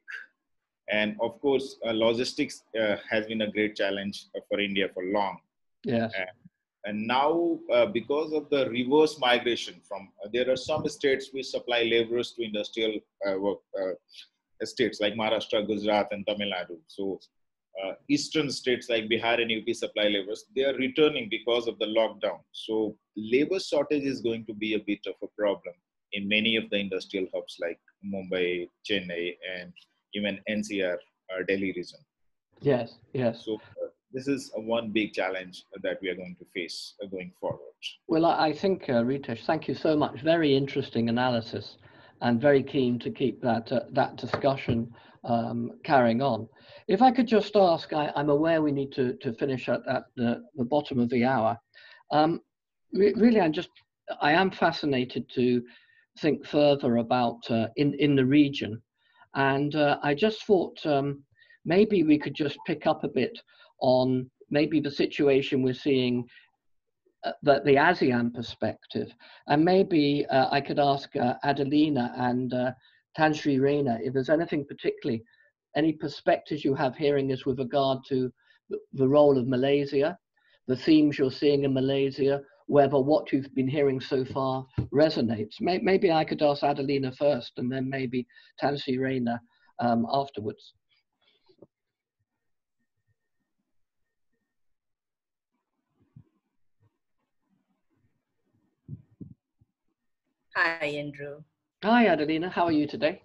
And of course, uh, logistics uh, has been a great challenge for India for long. Yes. And now, uh, because of the reverse migration from, uh, there are some states which supply laborers to industrial uh, work, states like Maharashtra, Gujarat, and Tamil Nadu. So uh, eastern states like Bihar and UP supply laborers, they are returning because of the lockdown. So labor shortage is going to be a bit of a problem in many of the industrial hubs like Mumbai, Chennai, and even NCR, uh, Delhi region. Yes, yes. So uh, this is one big challenge that we are going to face uh, going forward. Well, I think, uh, Ritesh, thank you so much. Very interesting analysis and very keen to keep that, uh, that discussion um, carrying on. If I could just ask, I, am aware we need to, to finish at, at the, the bottom of the hour. Um, re really, I'm just, I am fascinated to think further about uh, in, in the region. And uh, I just thought um, maybe we could just pick up a bit on maybe the situation we're seeing uh, the, the ASEAN perspective. And maybe uh, I could ask uh, Adelina and uh, Tan Sri Rainer if there's anything particularly any perspectives you have hearing is with regard to the role of Malaysia, the themes you're seeing in Malaysia, whether what you've been hearing so far resonates. Maybe I could ask Adelina first and then maybe Tan Sri Rainer um, afterwards. Hi, Andrew. Hi, Adelina. How are you today?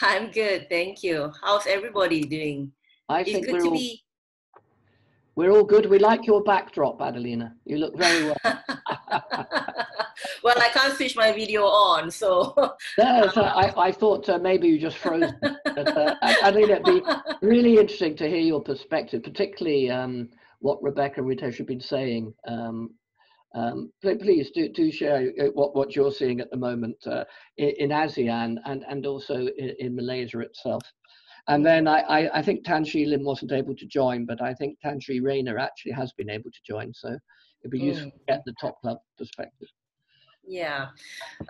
I'm good, thank you. How's everybody doing? I it's think good we're to all, be. We're all good. We like your backdrop, Adelina. You look very well. well, I can't switch my video on, so. no, so I, I thought uh, maybe you just froze. but, uh, Adelina, it'd be really interesting to hear your perspective, particularly um, what Rebecca and Ritesh have been saying um, um, please do, do share uh, what, what you're seeing at the moment uh, in, in, ASEAN and, and also in, in Malaysia itself. And then I, I, I think Tan Sri Lim wasn't able to join, but I think Tan Sri Rainer actually has been able to join. So it'd be useful mm. to get the top club perspective. Yeah.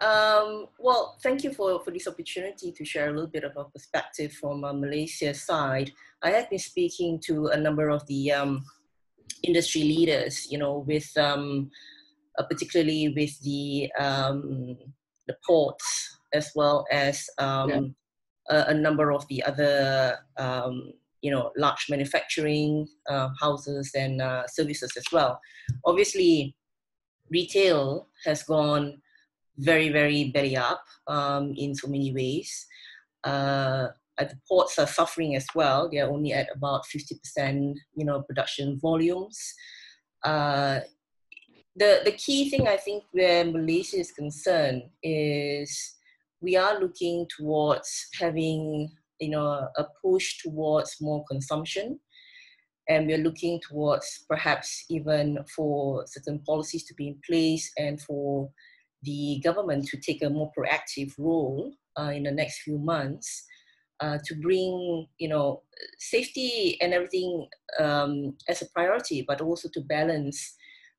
Um, well, thank you for, for this opportunity to share a little bit of a perspective from uh, Malaysia's side. I have been speaking to a number of the um, industry leaders, you know, with um, uh, particularly with the um, the ports as well as um, yeah. a, a, number of the other um, you know large manufacturing uh, houses and uh, services as well. Obviously, retail has gone very very belly up um, in so many ways. Uh, the ports are suffering as well. They're only at about 50%, you know, production volumes. Uh, the, the key thing I think where Malaysia is concerned is we are looking towards having, you know, a push towards more consumption. And we're looking towards perhaps even for certain policies to be in place and for the government to take a more proactive role uh, in the next few months uh, to bring you know safety and everything um, as a priority, but also to balance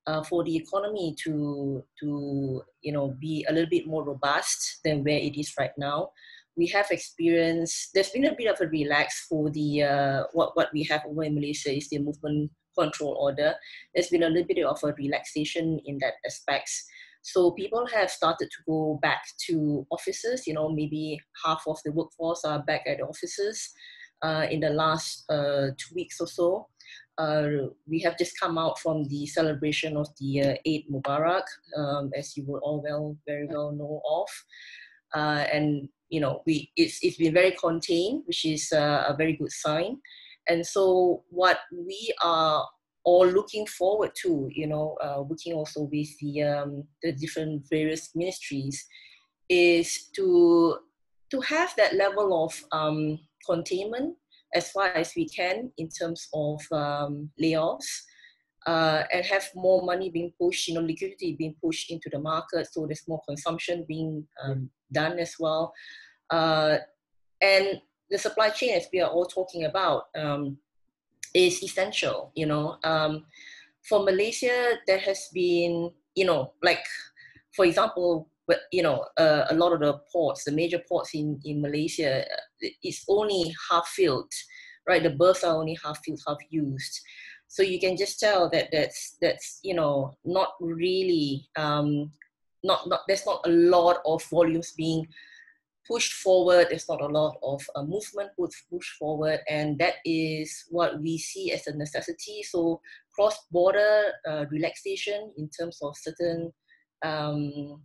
uh, for the economy to to you know be a little bit more robust than where it is right now. We have experienced there's been a bit of a relax for the uh, what what we have over in Malaysia is the movement control order. There's been a little bit of a relaxation in that aspects. So people have started to go back to offices. You know, maybe half of the workforce are back at the offices uh, in the last uh, two weeks or so. Uh, we have just come out from the celebration of the uh, Eid Mubarak, um, as you will all well, very well know of. Uh, and you know, we it's it's been very contained, which is uh, a very good sign. And so, what we are or looking forward to, you know, uh, working also with the, um, the different various ministries, is to to have that level of um, containment as far as we can in terms of um, layoffs uh, and have more money being pushed, you know, liquidity being pushed into the market, so there's more consumption being um, done as well. Uh, and the supply chain, as we are all talking about, um, is essential. You know, um, for Malaysia, there has been, you know, like for example, but you know, uh, a lot of the ports, the major ports in in Malaysia, it's only half filled, right? The berths are only half filled, half used. So you can just tell that that's that's you know not really um, not not there's not a lot of volumes being pushed forward. There's not a lot of uh, movement pushed forward, and that is what we see as a necessity. So cross-border uh, relaxation in terms of certain um,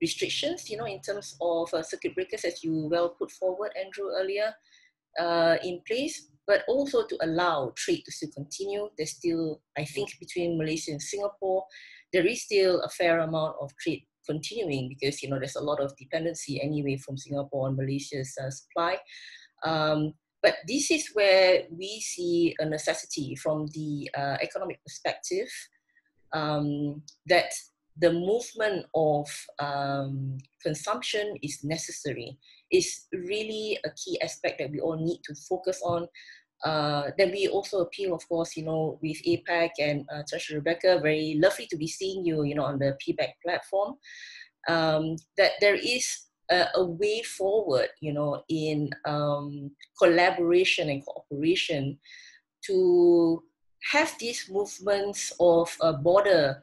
restrictions, you know, in terms of uh, circuit breakers, as you well put forward, Andrew, earlier, uh, in place, but also to allow trade to still continue. There's still, I think, between Malaysia and Singapore, there is still a fair amount of trade continuing because you know there's a lot of dependency anyway from Singapore and Malaysia's uh, supply. Um, but this is where we see a necessity from the uh, economic perspective um, that the movement of um, consumption is necessary. Is really a key aspect that we all need to focus on. Uh, then we also appeal, of course, you know, with APEC and uh, Rebecca, very lovely to be seeing you, you know, on the PBEC platform. Um, that there is a, a, way forward, you know, in um, collaboration and cooperation to have these movements of a border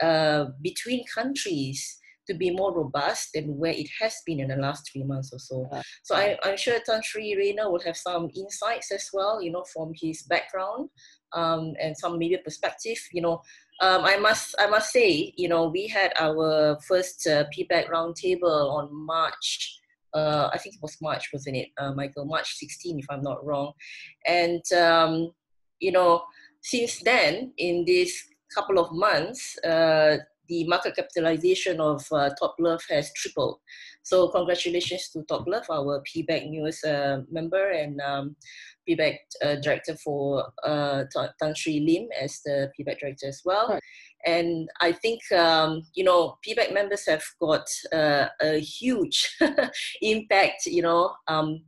uh, between countries to be more robust than where it has been in the last three months or so. So I, am sure Tan Sri Rainer will have some insights as well, you know, from his background um, and some maybe perspective. You know, um, I must I must say, you know, we had our first uh, PBEC roundtable on March. Uh, I think it was March, wasn't it, uh, Michael? March 16, if I'm not wrong. And um, you know, since then, in this couple of months, uh, the market capitalization of uh, Top Glove has tripled. So congratulations to Top Glove, our PBEC newest uh, member and um, PBEC uh, director for uh, Tan Sri Lim as the PBEC director as well. Right. And I think, um, you know, PBEC members have got uh, a huge impact, you know, um,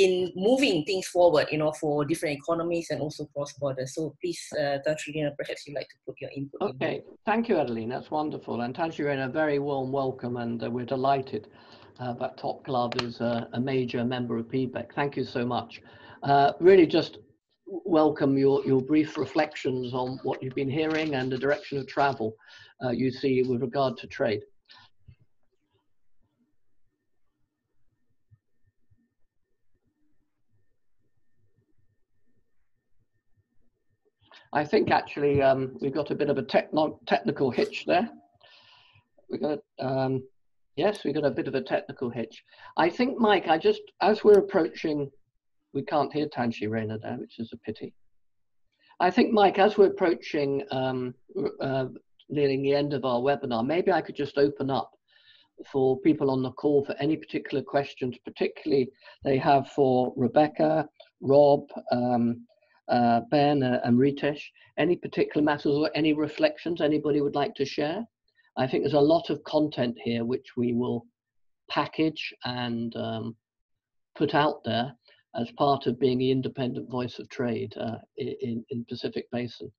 in moving things forward, you know, for different economies and also cross border. So please, uh, Tan Sri Rainer, perhaps you'd like to put your input. Okay, in. thank you, Adeline. That's wonderful. And Tan Sri Rainer, a very warm welcome, and uh, we're delighted uh, that Top Glove is a, a, major member of PBEC. Thank you so much. Uh, really, just welcome your, your brief reflections on what you've been hearing and the direction of travel uh, you see with regard to trade. I think actually um, we've got a bit of a techno technical hitch there. We got um, yes, we've got a bit of a technical hitch. I think, Mike, I just as we're approaching, we can't hear Tan Sri Rainer there, which is a pity. I think, Mike, as we're approaching um, uh, nearing the end of our webinar, maybe I could just open up for people on the call for any particular questions, particularly they have for Rebecca, Rob, um, uh, Ben uh, and Ritesh, any particular matters or any reflections anybody would like to share? I think there's a lot of content here which we will package and um, put out there as part of being the independent voice of trade uh, in, in Pacific Basin.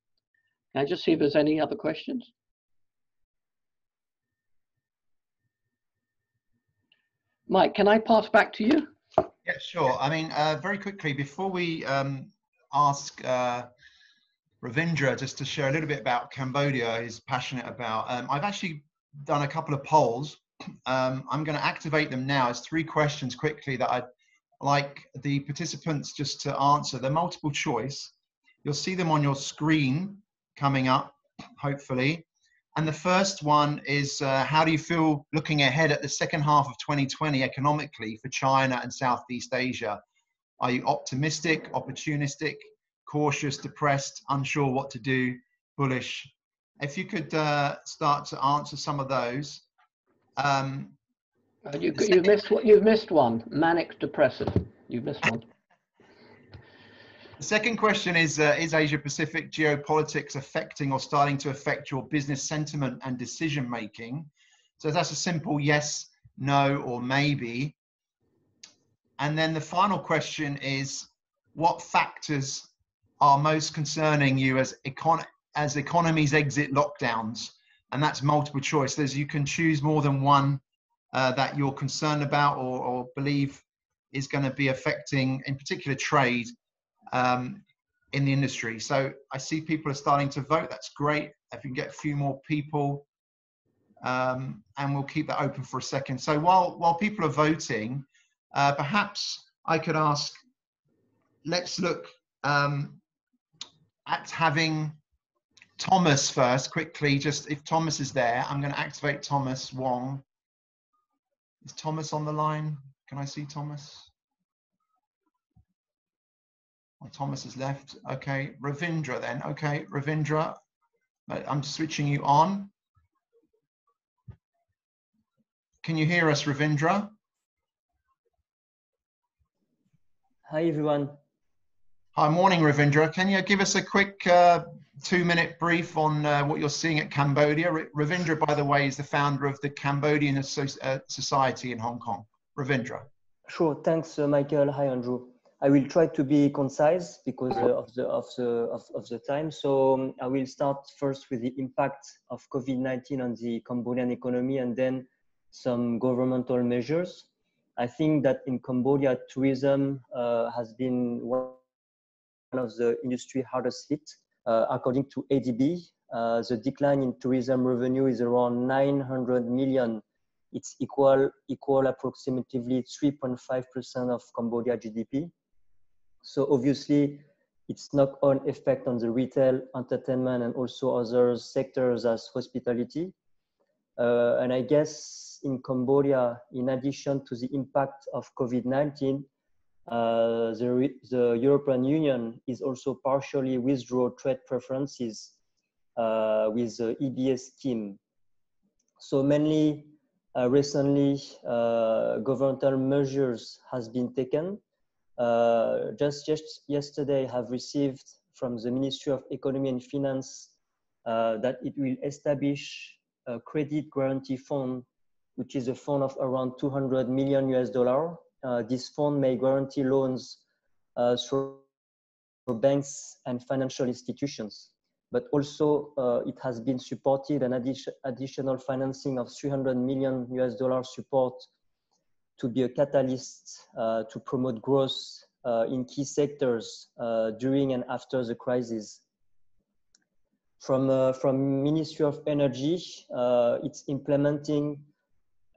Can I just see if there's any other questions? Mike, can I pass back to you? Yeah, sure. I mean, uh, very quickly, before we um, ask uh, Ravindra just to share a little bit about Cambodia. He's passionate about. Um, I've actually done a couple of polls. Um, I'm going to activate them now. It's three questions quickly that I'd like the participants just to answer. They're multiple choice. You'll see them on your screen coming up, hopefully. And the first one is uh, how do you feel looking ahead at the second half of 2020 economically for China and Southeast Asia? Are you optimistic, opportunistic, cautious, depressed, unsure what to do, bullish? If you could uh, start to answer some of those. Um, Uh, you, you missed you've missed one. Manic depressive. You've missed one. The second question is uh, Is Asia Pacific geopolitics affecting or starting to affect your business sentiment and decision making? So that's a simple yes, no, or maybe. And then the final question is What factors are most concerning you as, econ- as economies exit lockdowns? And that's multiple choice. There's you can choose more than one uh, that you're concerned about or, or believe is going to be affecting, in particular, trade um, in the industry. So I see people are starting to vote. That's great. If we can get a few more people, um, and we'll keep that open for a second. So while while people are voting, uh, perhaps I could ask. Let's look um, at having Thomas first quickly. Just if Thomas is there, I'm going to activate Thomas Wong. Is Thomas on the line? Can I see Thomas? Thomas has left. Okay, Ravindra then. Okay, Ravindra, I'm switching you on. Can you hear us, Ravindra? Hi, everyone. Hi, morning, Ravindra. Can you give us a quick uh, two-minute brief on uh, what you're seeing at Cambodia? Ravindra, by the way, is the founder of the Cambodian uh, Society in Hong Kong. Ravindra. Sure. Thanks, uh, Michael. Hi, Andrew. I will try to be concise because uh, of the of the of, of the time. So um, I will start first with the impact of COVID-19 on the Cambodian economy, and then some governmental measures. I think that in Cambodia, tourism uh, has been one of the industry hardest hit. Uh, according to ADB, uh, the decline in tourism revenue is around 900 million. It's equal, equal approximately 3.5% of Cambodia GDP. So obviously, its knock-on effect on the retail, entertainment, and also other sectors as hospitality. Uh, and I guess in Cambodia, in addition to the impact of COVID-19, uh, the, the European Union is also partially withdraw trade preferences uh, with the EBA scheme. So mainly uh, recently uh, governmental measures has been taken. Uh, just, just yesterday have received from the Ministry of Economy and Finance uh, that it will establish a credit guarantee fund, which is a fund of around 200 million US dollar uh, this fund may guarantee loans uh, through banks and financial institutions. But also, uh, it has been supported an addition, additional financing of 300 million US dollar support to be a catalyst uh, to promote growth uh, in key sectors uh, during and after the crisis. From, from Ministry of Energy, it's implementing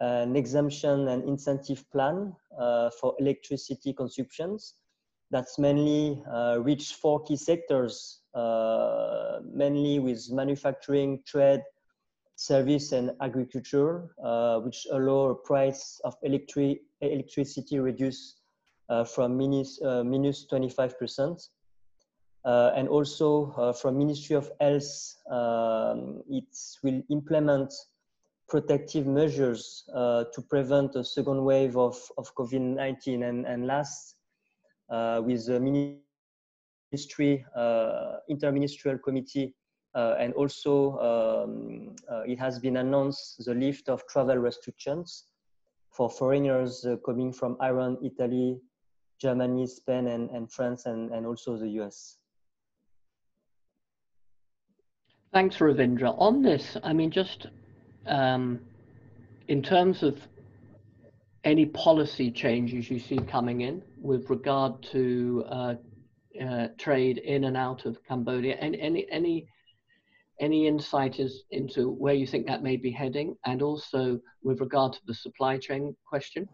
an exemption and incentive plan uh, for electricity consumptions. That's mainly uh, reached four key sectors, uh, mainly with manufacturing, trade, service, and agriculture, which allow a price of electric electricity reduce from minus, minus 25%. Uh, and also uh, from Ministry of Health, um, it will implement protective measures uh, to prevent a second wave of, of COVID-19. And, and last, uh, with the ministry, uh, interministerial committee, uh, and also um, uh, it has been announced the lift of travel restrictions for foreigners uh, coming from Iran, Italy, Germany, Spain, and, and France, and, and also the US. Thanks, Ravindra. On this, I mean, just um, in terms of any policy changes you see coming in with regard to uh, uh, trade in and out of Cambodia, and any any any insight is into where you think that may be heading, and also with regard to the supply chain question?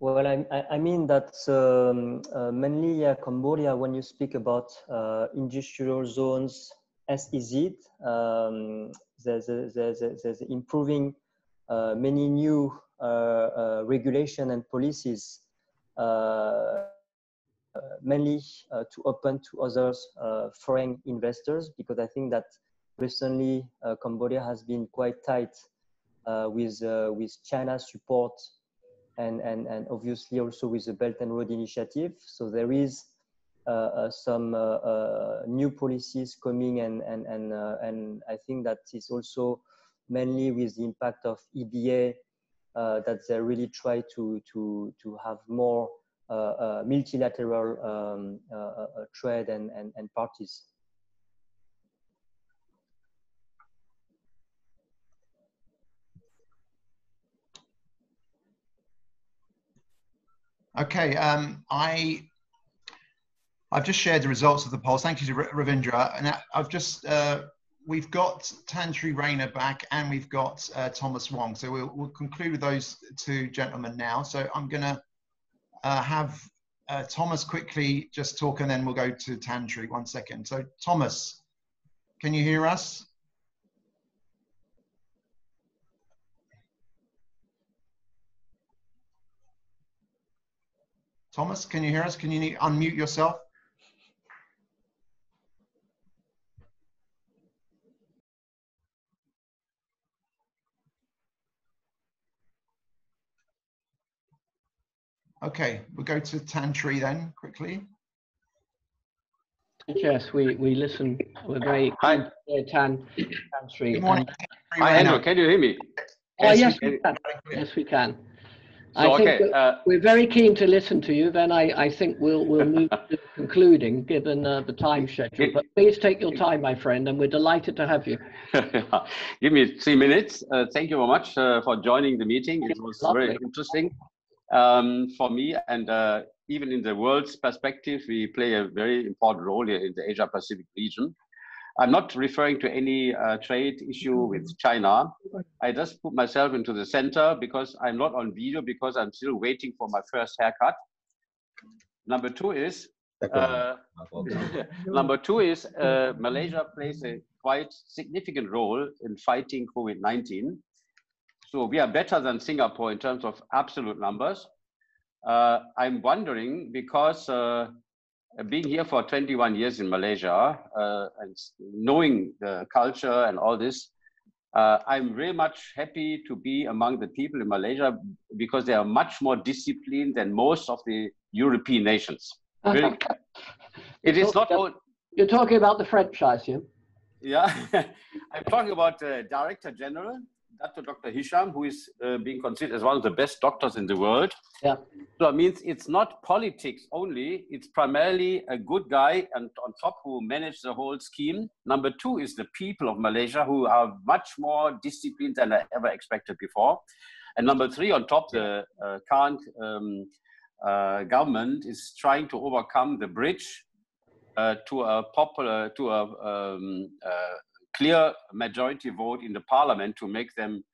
Well, I, I mean that um, uh, mainly yeah, Cambodia, when you speak about uh, industrial zones, SEZ, um, there's, there's, there's improving uh, many new uh, uh, regulation and policies, uh, uh, mainly to open to others foreign investors, because I think that recently Cambodia has been quite tight with with China's support and, and, and obviously also with the Belt and Road Initiative. So there is Uh, uh, some uh, uh, new policies coming and, and, and, and I think that is also mainly with the impact of EBA that they really try to, to, to have more multilateral um, trade and, and, and parties. Okay, um, I I've just shared the results of the polls. Thank you to Ravindra. And I've just uh, we've got Tan Sri Rainer back, and we've got uh, Thomas Wong. So we'll, we'll conclude with those two gentlemen now. So I'm going to uh, have uh, Thomas quickly just talk, and then we'll go to Tan Sri. One second. So Thomas, can you hear us? Thomas, can you hear us? Can you unmute yourself? Okay, we'll go to Tan Sri then quickly. Yes, we, we listen. We're very Hi. Tan, Good morning. Hi, Andrew. Can you hear me? Oh, Yes, yes, we we can. Yes, we can. So, I think okay, uh, we're very keen to listen to you. Then I, I think we'll we'll move to concluding, given uh, the time schedule. But please take your time, my friend, and we're delighted to have you. Give me three minutes. Uh, thank you very much uh, for joining the meeting. It was very interesting um, for me, and uh, even in the world's perspective, we play a very important role here in the Asia Pacific region. I'm not referring to any uh, trade issue with China. I just put myself into the center because I'm not on video because I'm still waiting for my first haircut. Number two is uh, Number two is uh, Malaysia plays a quite significant role in fighting COVID-19. So we are better than Singapore in terms of absolute numbers. Uh, I'm wondering because uh, being here for 21 years in Malaysia uh, and knowing the culture and all this, uh, I'm very much happy to be among the people in Malaysia because they are much more disciplined than most of the European nations. Really, it is not all, You're talking about the French, I assume. yeah, I'm talking about the Director General, Dr. Dr. Hisham, who is uh, being considered as one of the best doctors in the world. Yeah. So it means it's not politics only, it's primarily a good guy and on top who manage the whole scheme. Number two is the people of Malaysia who are much more disciplined than I ever expected before. And number three, on top, the uh, current um, uh, government is trying to overcome the bridge uh, to a popular, to a um, uh, clear majority vote in the parliament to make them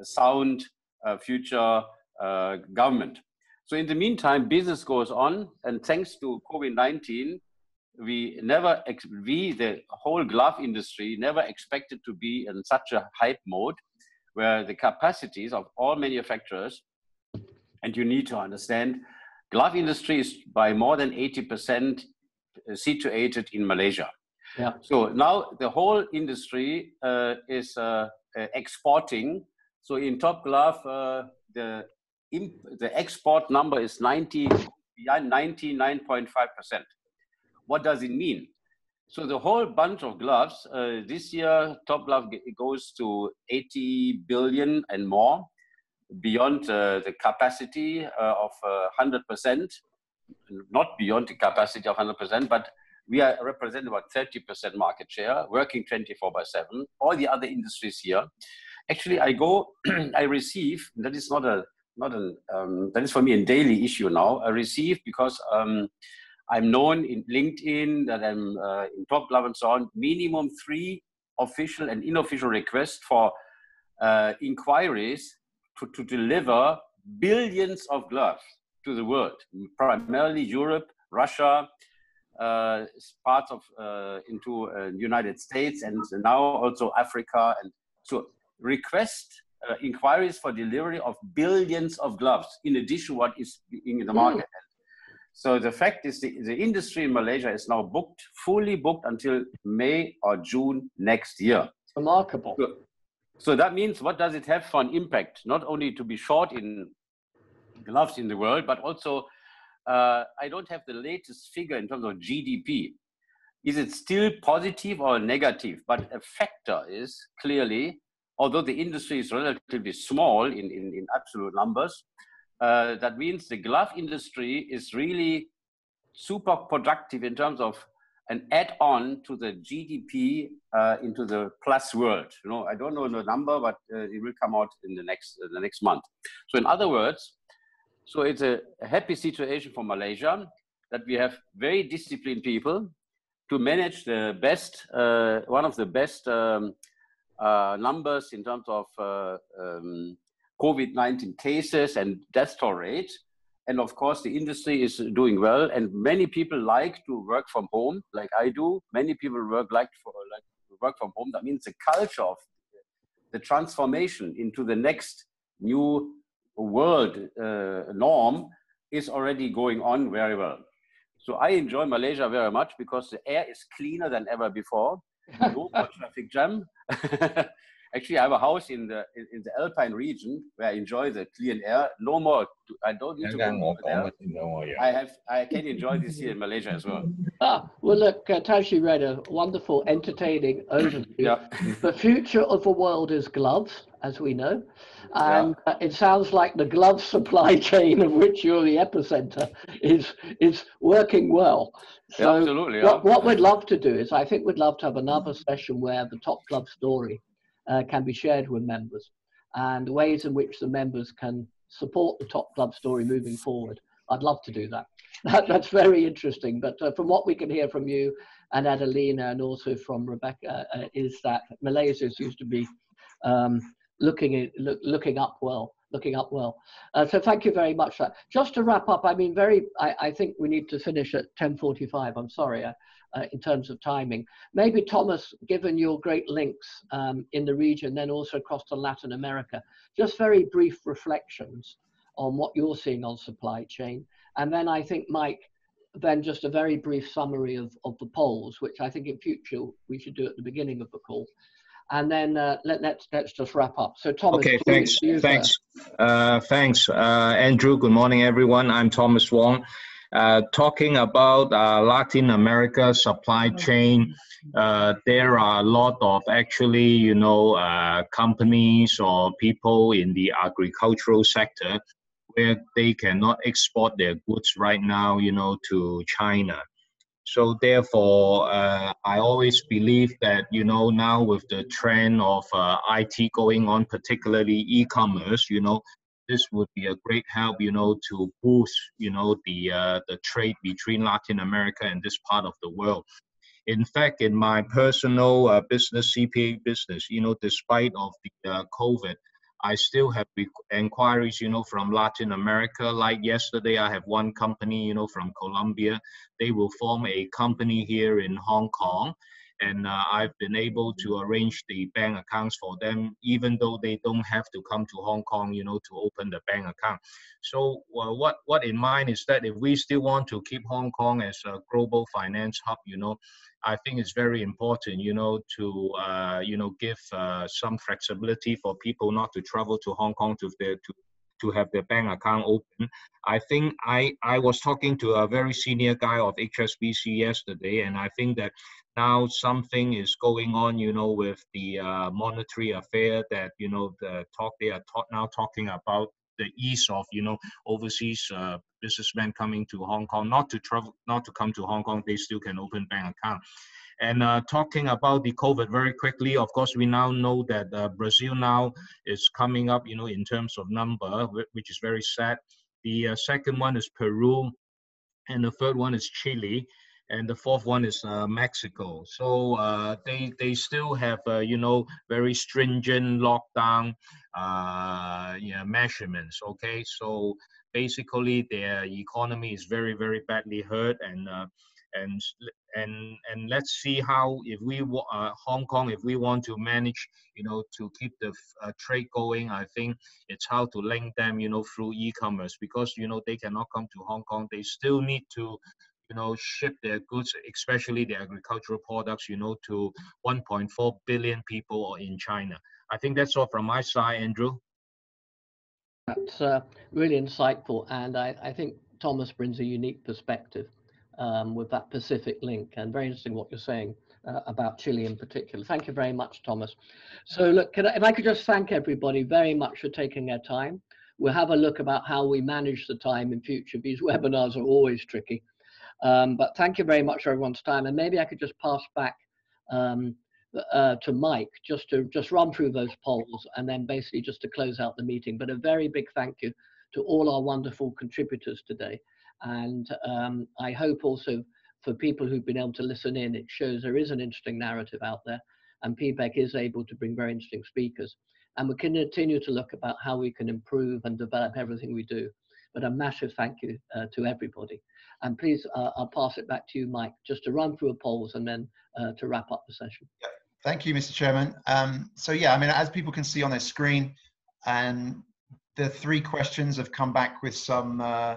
a sound uh, future uh, government. So in the meantime, business goes on, and thanks to COVID-19, we never, we, the whole glove industry, never expected to be in such a hype mode where the capacities of all manufacturers, and you need to understand, glove industry is by more than 80% situated in Malaysia. Yeah. So now the whole industry uh, is uh, uh, exporting. So in Top Glove, uh, the imp- the export number is 90 99.5 percent. What does it mean? So the whole bunch of gloves uh, this year, Top Glove goes to 80 billion and more, beyond the capacity of uh, 100 percent, not beyond the capacity of 100 percent, but we are representing about 30% market share, working 24 by 7. All the other industries here. Actually, I go, I receive, that is not a, not an, um, that is for me a daily issue now. I receive because um, I'm known in LinkedIn, that I'm uh, in Top Glove and so on, minimum three official and unofficial requests for uh, inquiries to, to deliver billions of gloves to the world, primarily Europe, Russia, parts of uh, into uh, United States and now also Africa and so request uh, inquiries for delivery of billions of gloves in addition to what is in the market. So the fact is the, the industry in Malaysia is now booked, fully booked until May or June next year. Remarkable. So, So that means what does it have for an impact? Not only to be short in gloves in the world, but also uh, I don't have the latest figure in terms of GDP. Is it still positive or negative? But a factor is clearly, although the industry is relatively small in, in, in absolute numbers, uh, that means the glove industry is really super productive in terms of an add-on to the GDP uh, into the plus world. You know, I don't know the number, but uh, it will come out in the next uh, the next month. So, in other words, so it's a, happy situation for Malaysia that we have very disciplined people to manage the best, uh, one of the best um, uh, numbers in terms of uh, um, COVID-19 cases and death toll rate. And of course the industry is doing well. And many people like to work from home like i do. Many people work like for like work from home. That means the culture of the transformation into the next new world uh, norm is already going on very well. So i enjoy malaysia very much because the air is cleaner than ever before. No traffic jam actually I have a house in the in, in, the Alpine region where I enjoy the clean air. No more. To, I don't need to go over there. I have I can enjoy this here in Malaysia as well. Ah, well, look, uh, Tashi read a wonderful, entertaining overview. yeah. The future of the world is gloves, as we know. And yeah. uh, it sounds like the glove supply chain of which you're the epicenter is is working well. So yeah, absolutely. What, what we'd love to do is I think we'd love to have another session where the top glove story uh, can be shared with members and ways in which the members can support the top glove story moving forward. I'd love to do that. that that's very interesting. But uh, from what we can hear from you and Adelina and also from Rebecca uh, is that Malaysia used to be um, looking, look, looking up well looking up well. Uh, so thank you very much. Just to wrap up, I mean, very, I, I think we need to finish at 10.45. I'm sorry uh, uh, in terms of timing. Maybe Thomas, given your great links um, in the region, then also across to Latin America, just very brief reflections on what you're seeing on supply chain. And then I think Mike, then just a very brief summary of, of the polls, which I think in future we should do at the beginning of the call and then uh, let, let's let's just wrap up. So Thomas. Okay, thanks, thanks, uh, thanks, uh, Andrew. Good morning, everyone. I'm Thomas Wong. Uh, talking about uh, Latin America supply chain, uh, there are a lot of actually, you know, companies or people in the agricultural sector where they cannot export their goods right now, you know, to China. So therefore, uh, I always believe that you know now with the trend of uh, IT going on, particularly e-commerce, you know, this would be a great help, you know, to boost you know the uh, the trade between Latin America and this part of the world. In fact, in my personal uh, business, CPA business, you know, despite of the uh, COVID, I still have inquiries, you know, from Latin America. Like yesterday, I have one company, you know, from Colombia. They will form a company here in Hong Kong. And uh, I've been able to arrange the bank accounts for them, even though they don't have to come to Hong Kong, you know, to open the bank account. So what what in mind is that if we still want to keep Hong Kong as a global finance hub, you know, I think it's very important, you know, to uh, you know give uh, some flexibility for people not to travel to Hong Kong to to to have their bank account open. I think I I was talking to a very senior guy of HSBC yesterday, and I think that now something is going on, you know, with the uh, monetary affair that you know the talk they are talk, now talking about the ease of you know overseas uh, businessmen coming to Hong Kong, not to travel, not to come to Hong Kong, they still can open bank account. And uh, talking about the COVID very quickly, of course, we now know that uh, Brazil now is coming up, you know, in terms of number, which is very sad. The uh, second one is Peru, and the third one is Chile and the fourth one is uh, Mexico. So uh, they they still have uh, you know very stringent lockdown yeah, measurements. Okay, so basically their economy is very very badly hurt and. Uh, and and and let's see how if we uh, Hong Kong if we want to manage you know to keep the trade going I think it's how to link them you know through e-commerce because you know they cannot come to Hong Kong they still need to you know, ship their goods, especially the agricultural products, you know, to 1.4 billion people or in China. I think that's all from my side, Andrew. That's uh, really insightful, and I, I, think Thomas brings a unique perspective um, with that Pacific link, and very interesting what you're saying uh, about Chile in particular. Thank you very much, Thomas. So look, I, if I could just thank everybody very much for taking their time. We'll have a look about how we manage the time in future. These webinars are always tricky. Um, but thank you very much for everyone's time. And maybe I could just pass back um, uh, to Mike just to just run through those polls and then basically just to close out the meeting. But a very big thank you to all our wonderful contributors today. And um, I hope also for people who've been able to listen in, it shows there is an interesting narrative out there and PBEC is able to bring very interesting speakers. And we can continue to look about how we can improve and develop everything we do. But a massive thank you uh, to everybody. And please, uh, I'll pass it back to you, Mike, just to run through the polls and then uh, to wrap up the session. Thank you, Mr. Chairman. Um, so yeah, I mean, as people can see on their screen, and the three questions have come back with some uh,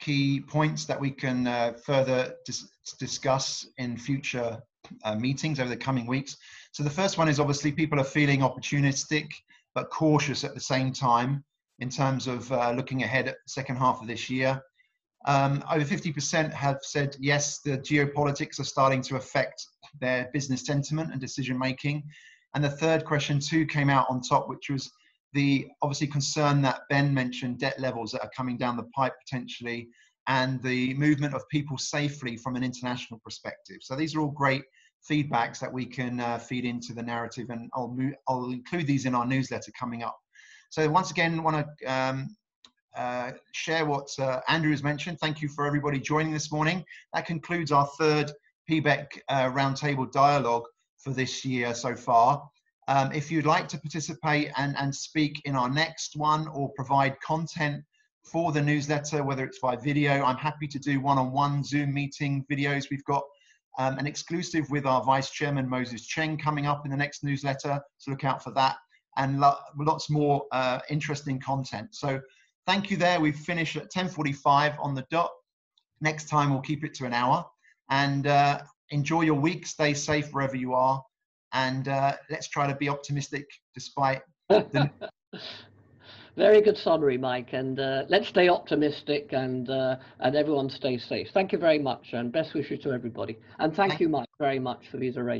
key points that we can uh, further dis discuss in future uh, meetings over the coming weeks. So the first one is obviously people are feeling opportunistic but cautious at the same time in terms of uh, looking ahead at the second half of this year. Um, over 50% have said yes, the geopolitics are starting to affect their business sentiment and decision making. And the third question too came out on top, which was the obviously concern that Ben mentioned, debt levels that are coming down the pipe potentially, and the movement of people safely from an international perspective. So these are all great feedbacks that we can uh, feed into the narrative, and I'll, I'll include these in our newsletter coming up. So once again, want to um, uh, share what uh, Andrew has mentioned. Thank you for everybody joining this morning. That concludes our third PBEC uh, roundtable dialogue for this year so far. Um, if you'd like to participate and, and speak in our next one or provide content for the newsletter, whether it's by video, I'm happy to do one-on-one -on -one Zoom meeting videos. We've got um, an exclusive with our Vice Chairman, Moses Cheng, coming up in the next newsletter, so look out for that, and lo lots more uh, interesting content. So thank you there. We've finished at 10.45 on the dot. Next time we'll keep it to an hour. And uh, enjoy your week. Stay safe wherever you are and uh, let's try to be optimistic despite the very good summary mike and uh, let's stay optimistic and uh, and everyone stay safe. Thank you very much and best wishes to everybody. And thank, thank you mike very much for these arrangements